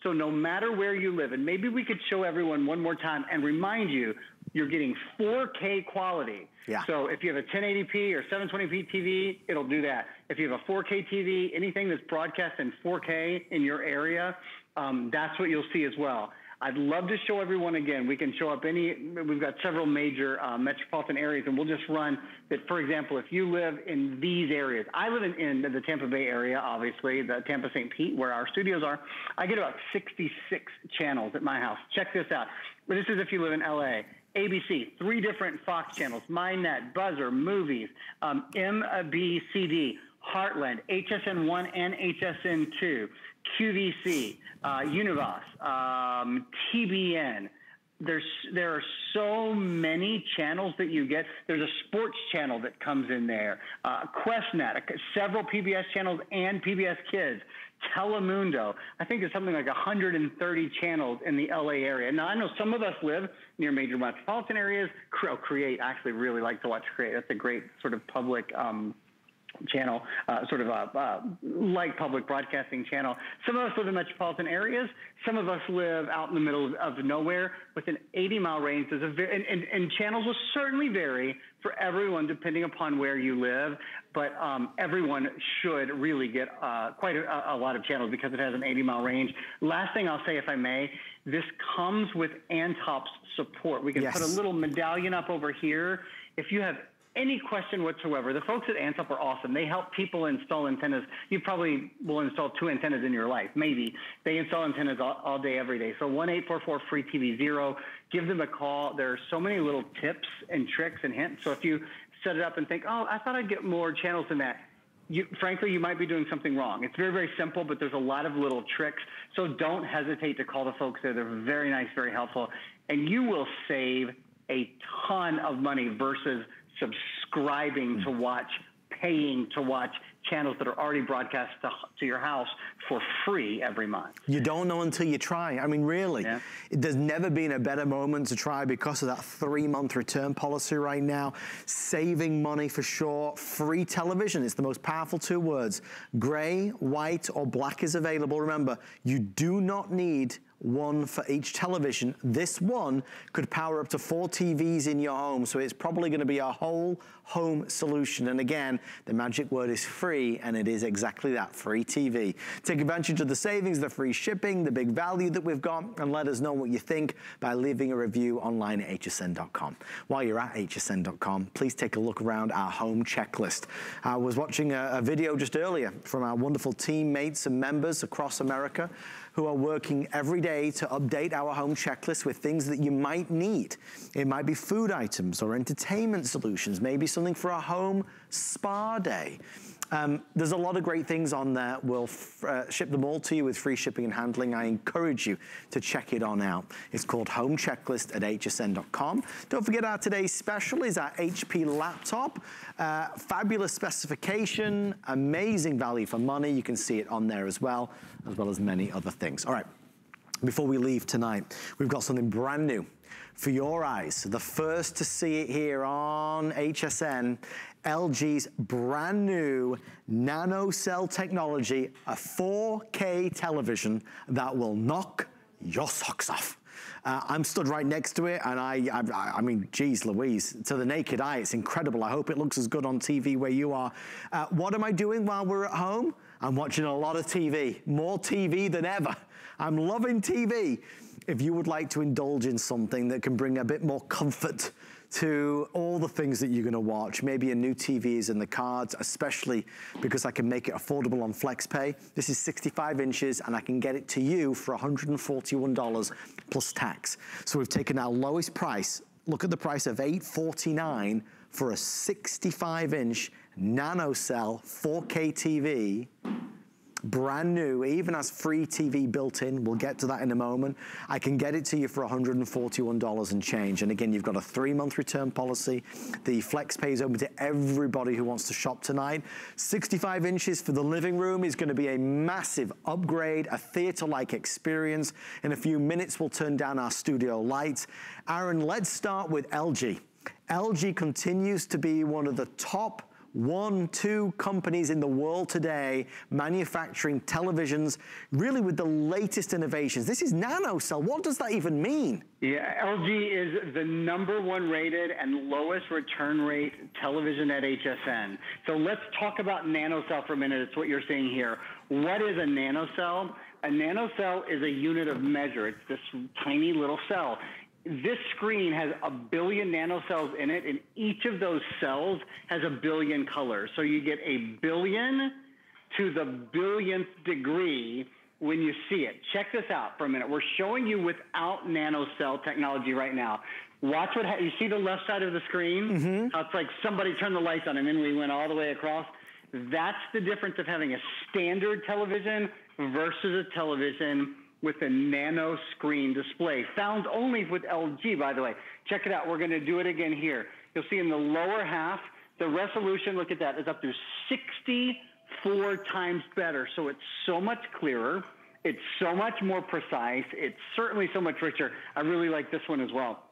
So no matter where you live, and maybe we could show everyone one more time and remind you, you're getting 4K quality. Yeah. So if you have a 1080p or 720p TV, it'll do that. If you have a 4K TV, anything that's broadcast in 4K in your area, um, that's what you'll see as well. I'd love to show everyone again. We can show up any, we've got several major uh, metropolitan areas, and we'll just run that, for example, if you live in these areas, I live in, in the Tampa Bay area, obviously, the Tampa St. Pete, where our studios are. I get about 66 channels at my house. Check this out. But this is if you live in LA. ABC, three different Fox channels, MyNet, Buzzr, Movies, um, MBCD, Heartland, HSN1 and HSN2, QVC, uh, UniMás, um, TBN. There's there are so many channels that you get. There's a sports channel that comes in there, uh, QuestNet, several PBS channels and PBS Kids. Telemundo. I think it's something like 130 channels in the LA area. Now, I know some of us live near major metropolitan areas. Cre- Create, I actually really like to watch Create. That's a great sort of public um, channel, uh, sort of a uh, light public broadcasting channel. Some of us live in metropolitan areas. Some of us live out in the middle of, nowhere with an 80 mile range. There's a very, and, and, and, channels will certainly vary for everyone depending upon where you live, but um, everyone should really get uh, quite a, a lot of channels because it has an 80 mile range. Last thing I'll say, if I may, this comes with Antop's support. We can yes. put a little medallion up over here. If you have any question whatsoever. The folks at Antop are awesome. They help people install antennas. You probably will install two antennas in your life, maybe. They install antennas all, all day, every day. So 1-844 free TV zero. Give them a call. There are so many little tips and tricks and hints. So if you set it up and think, oh, I thought I'd get more channels than that. You, frankly, you might be doing something wrong. It's very, very simple, but there's a lot of little tricks. So don't hesitate to call the folks there. They're very nice, very helpful, and you will save a ton of money versus subscribing to hmm. watch, paying to watch channels that are already broadcast to, to, your house for free every month. You don't know until you try. I mean, really, yeah. there's never been a better moment to try because of that three-month return policy right now. Saving money for sure. Free television is the most powerful two words. Gray, white, or black is available. Remember, you do not need one for each television. This one could power up to four TVs in your home, so it's probably gonna be a whole home solution. And again, the magic word is free, and it is exactly that, free TV. Take advantage of the savings, the free shipping, the big value that we've got, and let us know what you think by leaving a review online at hsn.com. While you're at hsn.com, please take a look around our home checklist. I was watching a, a video just earlier from our wonderful teammates and members across America who are working every day to update our home checklist with things that you might need. It might be food items or entertainment solutions, maybe something for a home spa day. Um, there's a lot of great things on there. We'll uh, ship them all to you with free shipping and handling. I encourage you to check it on out. It's called Home Checklist at hsn.com. Don't forget our today's special is our HP laptop. Uh, fabulous specification, amazing value for money. You can see it on there as well, as well as many other things. All right, before we leave tonight, we've got something brand new for your eyes. The first to see it here on HSN LG's brand new nano cell technology, a 4K television that will knock your socks off. Uh, I'm stood right next to it and I, I, I, mean, geez Louise, to the naked eye, it's incredible. I hope it looks as good on TV where you are. Uh, what am I doing while we're at home? I'm watching a lot of TV, more TV than ever. I'm loving TV. If you would like to indulge in something that can bring a bit more comfort to all the things that you're gonna watch. Maybe a new TV is in the cards, especially because I can make it affordable on FlexPay. This is 65 inches and I can get it to you for $141 plus tax. So we've taken our lowest price. Look at the price of 849 for a 65 inch nano cell 4K TV brand new, even has free TV built in. We'll get to that in a moment. I can get it to you for $141 and change. And again, you've got a three month return policy. The flex pay is open to everybody who wants to shop tonight. 65 inches for the living room is gonna be a massive upgrade, a theater-like experience. In a few minutes, we'll turn down our studio lights. Aaron, let's start with LG. LG continues to be one of the top one, two companies in the world today manufacturing televisions really with the latest innovations. This is nanocell. What does that even mean? Yeah, LG is the number one rated and lowest return rate television at HSN. So let's talk about nanocell for a minute. It's what you're seeing here. What is a nanocell? A nanocell is a unit of measure. It's this tiny little cell this screen has a billion nanocells in it, and each of those cells has a billion colors. So you get a billion to the billionth degree when you see it. Check this out for a minute. We're showing you without nanocell technology right now. Watch what ha- you see the left side of the screen. Mm-hmm. it's like somebody turned the lights on, and then we went all the way across. That's the difference of having a standard television versus a television with a nano screen display, found only with LG, by the way. Check it out. We're going to do it again here. You'll see in the lower half, the resolution, look at that, is up to 64 times better. So it's so much clearer. It's so much more precise. It's certainly so much richer. I really like this one as well.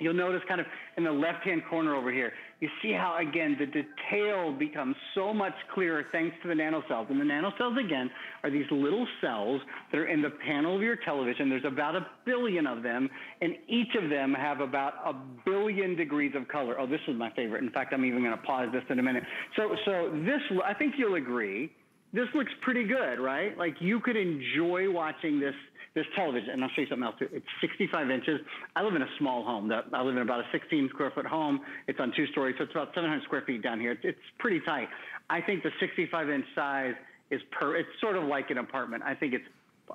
You'll notice kind of in the left-hand corner over here, You see how, again, the detail becomes so much clearer thanks to the nanocells. And the nanocells, again, are these little cells that are in the panel of your television. There's about a billion of them, and each of them have about a billion degrees of color. Oh, this is my favorite. In fact, I'm even going to pause this in a minute. So, so this, I think you'll agree, this looks pretty good, right? Like you could enjoy watching this this television, and I'll show you something else too. It's 65 inches. I live in a small home. I live in about a 16 square foot home. It's on two stories, so it's about 700 square feet down here. It's, it's pretty tight. I think the 65 inch size is per. It's sort of like an apartment. I think it's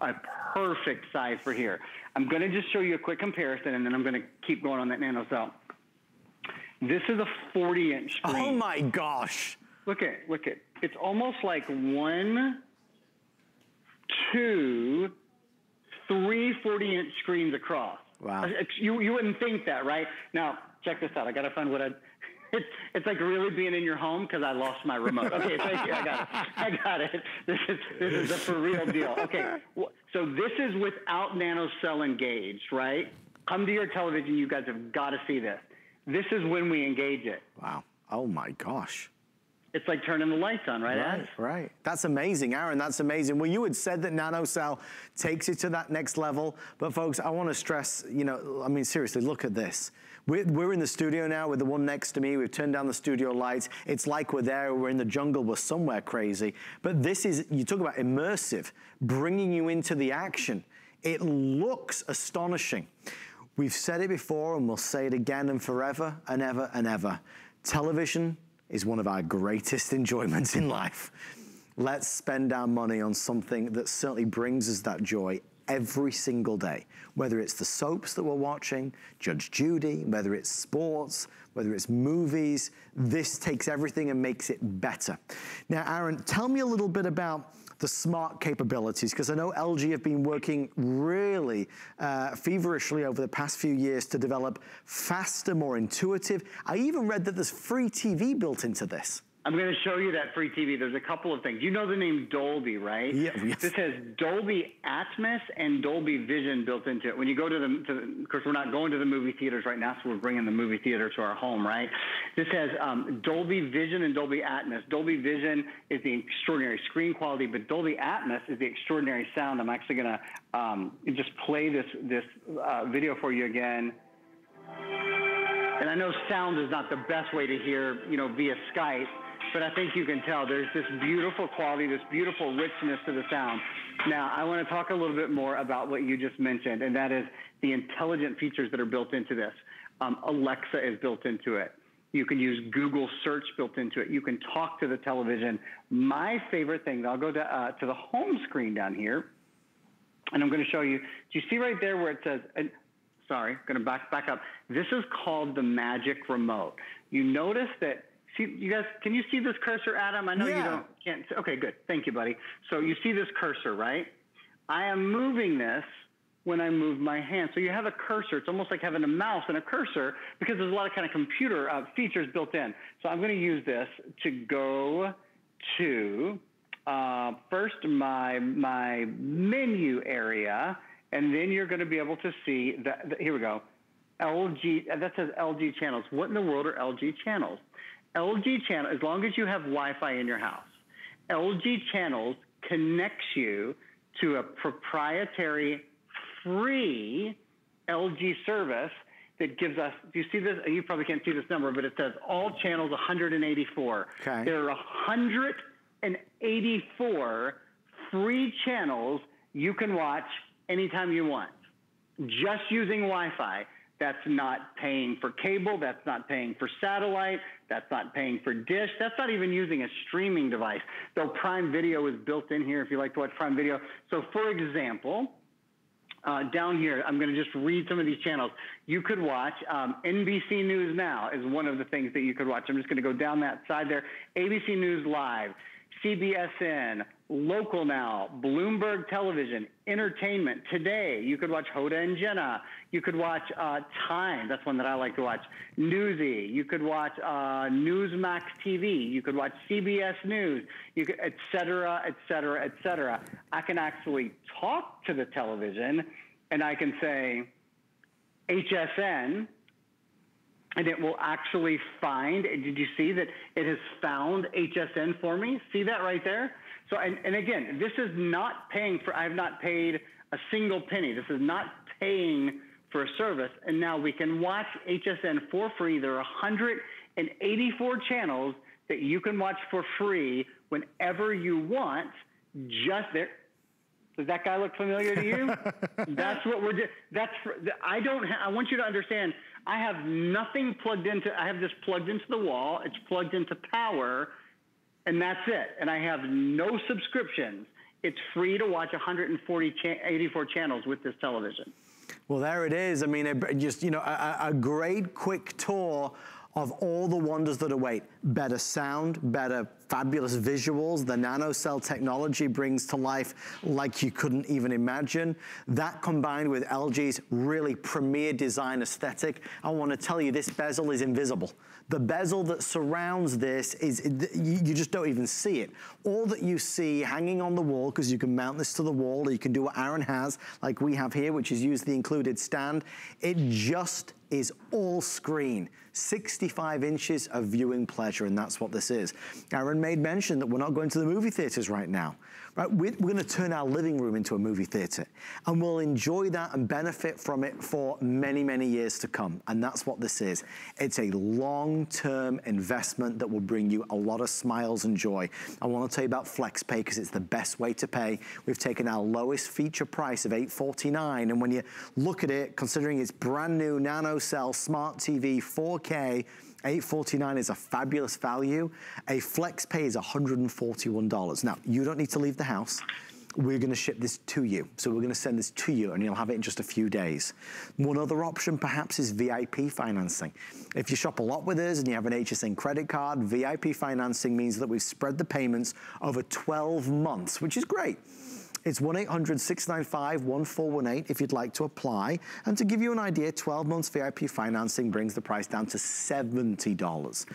a perfect size for here. I'm going to just show you a quick comparison, and then I'm going to keep going on that nano cell. This is a 40 inch oh screen. Oh my gosh! Look at look at. It's almost like one, two, three 40 inch screens across. Wow. Uh, you, you wouldn't think that, right? Now, check this out. I got to find what I. It's, it's like really being in your home because I lost my remote. Okay, thank you. I got it. I got it. This is this is a for real deal. Okay, so this is without nanocell engaged, right? Come to your television. You guys have got to see this. This is when we engage it. Wow. Oh my gosh. It's like turning the lights on, right, Right, right. That's amazing, Aaron. That's amazing. Well, you had said that NanoCell takes you to that next level. But folks, I want to stress, you know, I mean, seriously, look at this. We're, we're, in the studio now with the one next to me. We've turned down the studio lights. It's like we're there, we're in the jungle, we're somewhere crazy. But this is, you talk about immersive, bringing you into the action. It looks astonishing. We've said it before and we'll say it again and forever and ever and ever. Television is one of our greatest enjoyments in life. Let's spend our money on something that certainly brings us that joy every single day. Whether it's the soaps that we're watching, Judge Judy, whether it's sports, whether it's movies, this takes everything and makes it better. Now, Aaron, tell me a little bit about the smart capabilities? Because I know LG have been working really uh, feverishly over the past few years to develop faster, more intuitive. I even read that there's free TV built into this. I'm going to show you that free TV. There's a couple of things. You know the name Dolby, right? Yeah. Yes. This has Dolby Atmos and Dolby Vision built into it. When you go to the, to the, of course, we're not going to the movie theaters right now, so we're bringing the movie theater to our home, right? This has um, Dolby Vision and Dolby Atmos. Dolby Vision is the extraordinary screen quality, but Dolby Atmos is the extraordinary sound. I'm actually going to um, just play this this uh, video for you again. And I know sound is not the best way to hear, you know, via Skype but I think you can tell there's this beautiful quality, this beautiful richness to the sound. Now, I want to talk a little bit more about what you just mentioned, and that is the intelligent features that are built into this. Um, Alexa is built into it. You can use Google search built into it. You can talk to the television. My favorite thing, I'll go to, uh, to the home screen down here, and I'm going to show you. Do you see right there where it says, and, sorry, going to back, back up. This is called the Magic Remote. You notice that you guys can you see this cursor adam? I know yeah. you don't can't okay good. Thank you buddy. So you see this cursor right? I am moving this when i move my hand. So you have a cursor. It's almost like having a mouse and a cursor because there's a lot of kind of computer uh, features built in. So i'm going to use this to go to uh, first my my menu area and then you're going to be able to see that here we go. LG, that says LG channels. What in the world are LG channels? LG channel, as long as you have Wi-Fi in your house, LG channels connects you to a proprietary free LG service that gives us, do you see this? You probably can't see this number, but it says all channels 184. Okay. There are 184 free channels you can watch anytime you want, just using Wi-Fi. That's not paying for cable. That's not paying for satellite. That's not paying for dish. That's not even using a streaming device. Though Prime Video is built in here if you like to watch Prime Video. So, for example, uh, down here, I'm going to just read some of these channels. You could watch um, NBC News Now is one of the things that you could watch. I'm just going to go down that side there. ABC News Live, CBSN, Local Now, Bloomberg Television, Entertainment. Today, you could watch Hoda and Jenna. You could watch uh, Time. That's one that I like to watch. Newsy. You could watch uh, Newsmax TV. You could watch CBS News. You could, et cetera, et cetera, et cetera. I can actually talk to the television, and I can say, HSN, and it will actually find, did you see that it has found HSN for me? See that right there? So, and, and again, this is not paying for, I have not paid a single penny. This is not paying for a service. And now we can watch HSN for free. There are 184 channels that you can watch for free whenever you want. Just there. Does that guy look familiar to you? that's what we're doing. That's for, I don't. I want you to understand. I have nothing plugged into. I have this plugged into the wall. It's plugged into power, and that's it. And I have no subscriptions. It's free to watch 140 cha- 84 channels with this television. Well, there it is. I mean, just, you know, a, a great quick tour of all the wonders that await. Better sound, better fabulous visuals. The nanocell technology brings to life like you couldn't even imagine. That combined with LG's really premier design aesthetic, I wanna tell you this bezel is invisible. The bezel that surrounds this is, you just don't even see it. All that you see hanging on the wall, because you can mount this to the wall, or you can do what Aaron has, like we have here, which is use the included stand. It just is all screen. 65 inches of viewing pleasure, and that's what this is. Aaron made mention that we're not going to the movie theaters right now. Right? We're, we're gonna turn our living room into a movie theater, and we'll enjoy that and benefit from it for many, many years to come, and that's what this is. It's a long-term investment that will bring you a lot of smiles and joy. I wanna tell you about FlexPay, because it's the best way to pay. We've taken our lowest feature price of 849, and when you look at it, considering it's brand new NanoCell Smart TV 4K, 849 is a fabulous value. A flex pay is $141. Now, you don't need to leave the house. We're gonna ship this to you. So we're gonna send this to you and you'll have it in just a few days. One other option perhaps is VIP financing. If you shop a lot with us and you have an HSN credit card, VIP financing means that we've spread the payments over 12 months, which is great. It's 1-800-695-1418 if you'd like to apply. And to give you an idea, 12 months VIP financing brings the price down to $70.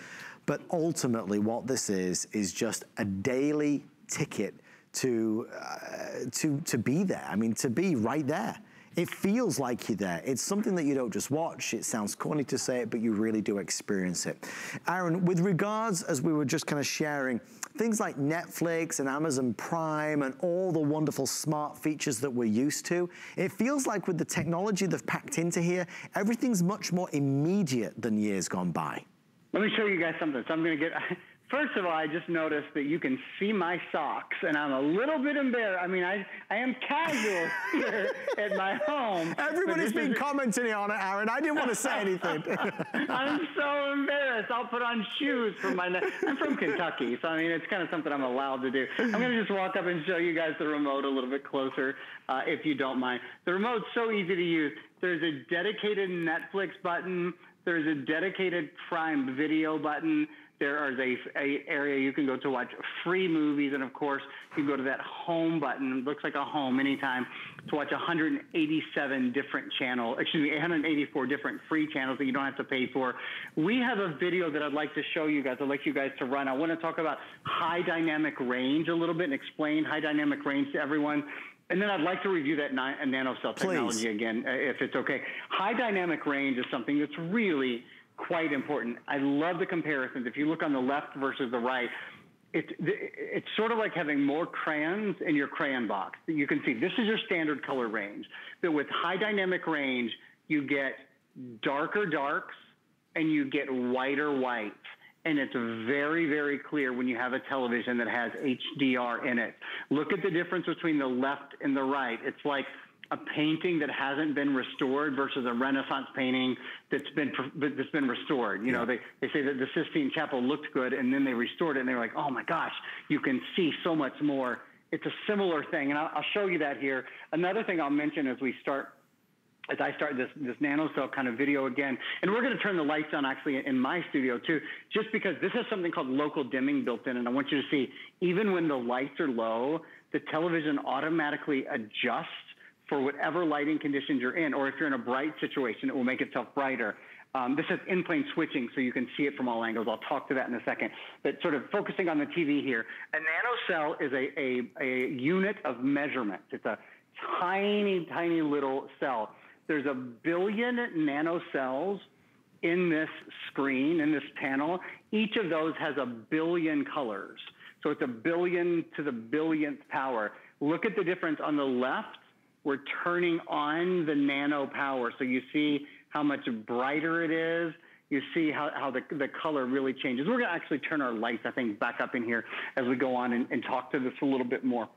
But ultimately what this is, is just a daily ticket to, uh, to, to be there. I mean, to be right there. It feels like you're there. It's something that you don't just watch. It sounds corny to say it, but you really do experience it. Aaron, with regards, as we were just kind of sharing, things like Netflix and Amazon Prime and all the wonderful smart features that we're used to, it feels like with the technology they've packed into here, everything's much more immediate than years gone by. Let me show you guys something. So I'm going to get... First of all, I just noticed that you can see my socks, and I'm a little bit embarrassed. I mean, I, I am casual here at my home. Everybody's been is... commenting on it, Aaron. I didn't want to say anything. I'm so embarrassed. I'll put on shoes for my. I'm from Kentucky, so I mean, it's kind of something I'm allowed to do. I'm going to just walk up and show you guys the remote a little bit closer, uh, if you don't mind. The remote's so easy to use. There's a dedicated Netflix button. There's a dedicated Prime Video button. There is a, a, area you can go to watch free movies, and of course, you can go to that home button. It looks like a home anytime to watch 187 different channels. Excuse me, 184 different free channels that you don't have to pay for. We have a video that I'd like to show you guys. I'd like you guys to run. I want to talk about high dynamic range a little bit and explain high dynamic range to everyone. And then I'd like to review that nanocell technology Please. again, uh, if it's okay. High dynamic range is something that's really quite important. I love the comparisons. If you look on the left versus the right, it's, it's sort of like having more crayons in your crayon box. You can see this is your standard color range. But with high dynamic range, you get darker darks and you get whiter whites. And it's very, very clear when you have a television that has HDR in it. Look at the difference between the left and the right. It's like a painting that hasn't been restored versus a Renaissance painting that's been that's been restored. You know, they, they say that the Sistine Chapel looked good and then they restored it and they were like, oh my gosh, you can see so much more. It's a similar thing, and I'll, I'll show you that here. Another thing I'll mention as we start as I start this this nanocell kind of video again, and we're going to turn the lights on actually in my studio too, just because this has something called local dimming built in, and I want you to see even when the lights are low, the television automatically adjusts for whatever lighting conditions you're in, or if you're in a bright situation, it will make itself brighter. Um, this is in-plane switching, so you can see it from all angles. I'll talk to that in a second. But sort of focusing on the TV here, a nanocell is a, a, a unit of measurement. It's a tiny, tiny little cell. There's a billion nanocells in this screen, in this panel, each of those has a billion colors. So it's a billion to the billionth power. Look at the difference on the left. We're turning on the nano power. So you see how much brighter it is. You see how, how the, the color really changes. We're going to actually turn our lights, I think, back up in here as we go on and, and talk to this a little bit more.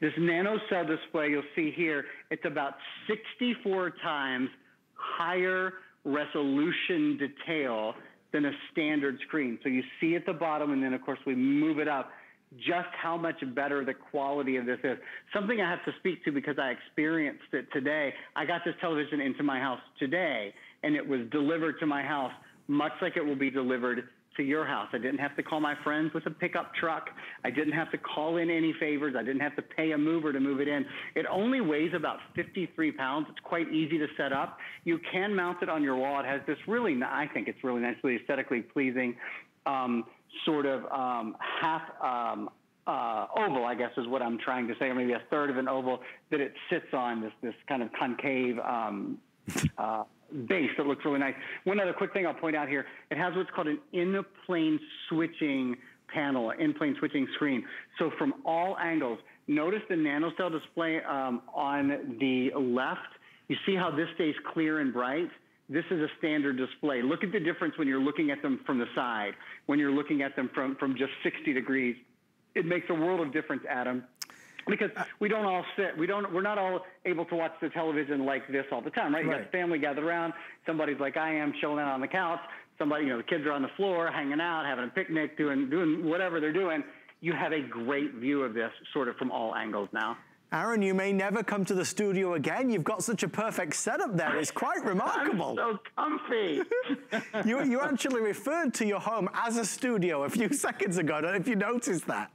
This nano cell display, you'll see here, it's about 64 times higher resolution detail than a standard screen. So you see at the bottom, and then of course we move it up, just how much better the quality of this is. Something I have to speak to because I experienced it today. I got this television into my house today, and it was delivered to my house, much like it will be delivered to your house. I didn't have to call my friends with a pickup truck. I didn't have to call in any favors. I didn't have to pay a mover to move it in. It only weighs about 53 pounds. It's quite easy to set up. You can mount it on your wall. It has this really, I think it's really nicely aesthetically pleasing um, sort of um, half um, uh, oval, I guess is what I'm trying to say, or maybe a third of an oval that it sits on this this kind of concave um, uh, base that looks really nice. One other quick thing I'll point out here: it has what's called an in-plane switching panel, in-plane switching screen. So from all angles, notice the nanocell display um, on the left. You see how this stays clear and bright. This is a standard display. Look at the difference when you're looking at them from the side, when you're looking at them from, from just 60 degrees. It makes a world of difference, Adam because we don't all sit we don't we're not all able to watch the television like this all the time right you Right. got family gathered around somebody's like i am chilling out on the couch somebody you know the kids are on the floor hanging out having a picnic doing doing whatever they're doing you have a great view of this sort of from all angles now Aaron, you may never come to the studio again. You've got such a perfect setup there. It's quite remarkable. So comfy you, you actually referred to your home as a studio a few seconds ago. I don't know if you noticed that.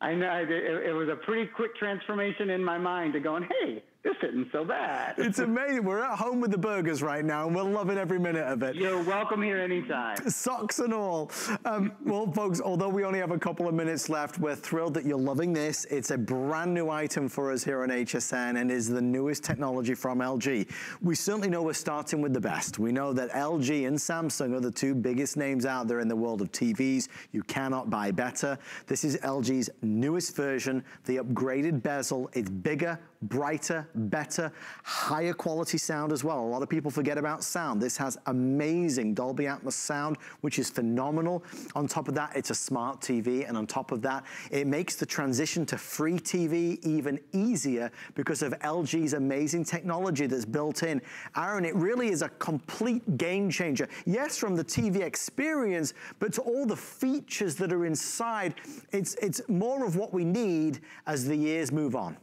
I know it, it was a pretty quick transformation in my mind to going, hey, this isn't so bad. It's amazing. We're at home with the burgers right now, and we're loving every minute of it. You're welcome here anytime. Socks and all. Um, well, folks, although we only have a couple of minutes left, we're thrilled that you're loving this. It's a brand new item for us here on HSN and is the newest technology from LG. We certainly know we're starting with the best. We know that LG and Samsung are the two biggest names out there in the world of TVs. You cannot buy better. This is LG's newest version, the upgraded bezel. It's bigger, brighter, better, higher quality sound as well. A lot of people forget about sound. This has amazing Dolby Atmos sound, which is phenomenal. On top of that, it's a smart TV, and on top of that, it makes the transition to free TV even easier because of LG's amazing technology that's built in. Aaron, it really is a complete game changer. Yes, from the TV experience, but to all the features that are inside, it's, it's more of what we need as the years move on.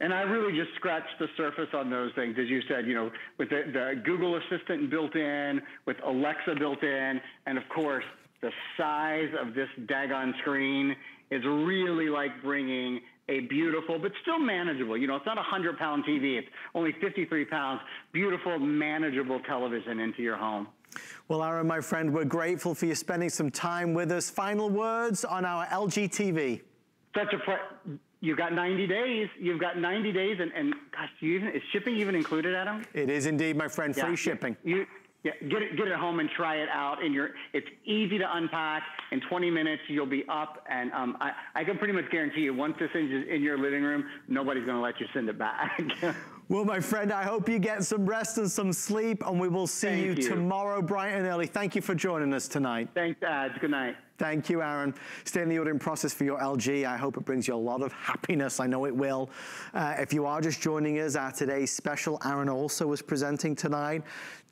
And I really just scratched the surface on those things, as you said, you know, with the, the Google Assistant built in, with Alexa built in, and of course, the size of this daggone screen is really like bringing a beautiful, but still manageable. You know, it's not a 100 pound TV, it's only 53 pounds, beautiful, manageable television into your home. Well, Aaron, my friend, we're grateful for you spending some time with us. Final words on our LG TV. Such a you've got 90 days. You've got 90 days, and, and gosh, do you even, is shipping even included, Adam? It is indeed, my friend, free Yeah. shipping. You, yeah, get it, get it home and try it out. And you're, it's easy to unpack. In 20 minutes, you'll be up. And um, I, I can pretty much guarantee you, once this is in your living room, nobody's going to let you send it back. Well, my friend, I hope you get some rest and some sleep, and we will see you, you. tomorrow bright and early. Thank you for joining us tonight. Thanks, ads. Good night. Thank you, Aaron. Stay in the ordering process for your LG. I hope it brings you a lot of happiness. I know it will. Uh, if you are just joining us, our today's special, Aaron also was presenting tonight.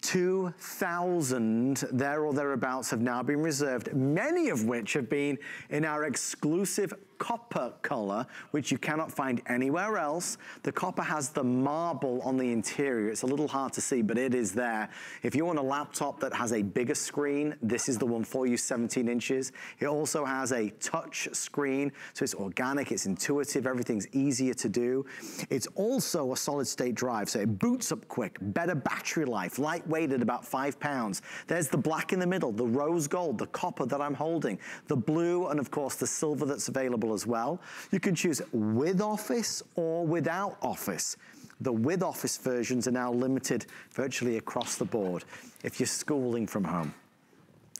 2,000 there or thereabouts have now been reserved, many of which have been in our exclusive copper color, which you cannot find anywhere else. The copper has the marble on the interior. It's a little hard to see, but it is there. If you want a laptop that has a bigger screen, this is the one for you, 17 inches. It also has a touch screen, so it's organic, it's intuitive, everything's easier to do. It's also a solid state drive, so it boots up quick, better battery life, lightweight at about five pounds. There's the black in the middle, the rose gold, the copper that I'm holding, the blue, and of course the silver that's available as well. You can choose with Office or without Office. The with office versions are now limited virtually across the board. If you're schooling from home,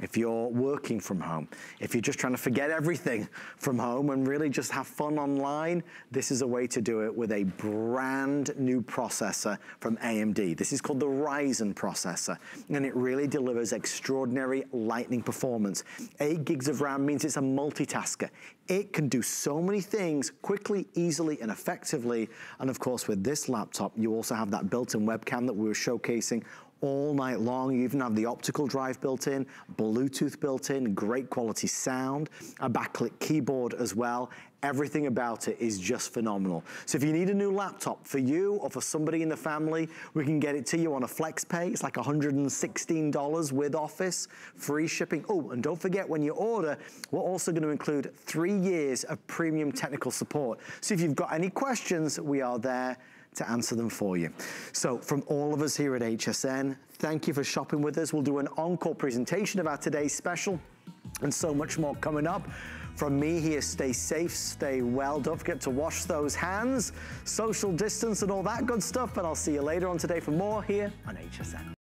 if you're working from home, if you're just trying to forget everything from home and really just have fun online, this is a way to do it with a brand new processor from AMD. This is called the Ryzen processor, and it really delivers extraordinary lightning performance. Eight gigs of RAM means it's a multitasker. It can do so many things quickly, easily, and effectively. And of course, with this laptop, you also have that built-in webcam that we were showcasing all night long. You even have the optical drive built in, Bluetooth built in, great quality sound, a backlit keyboard as well. Everything about it is just phenomenal. So if you need a new laptop for you or for somebody in the family, we can get it to you on a flex pay. It's like $116 with Office, free shipping. Oh, and don't forget when you order, we're also gonna include three years of premium technical support. So if you've got any questions, we are there to answer them for you. So from all of us here at HSN, thank you for shopping with us. We'll do an encore presentation of our today's special and so much more coming up. From me here, stay safe, stay well. Don't forget to wash those hands, social distance and all that good stuff. And I'll see you later on today for more here on HSN.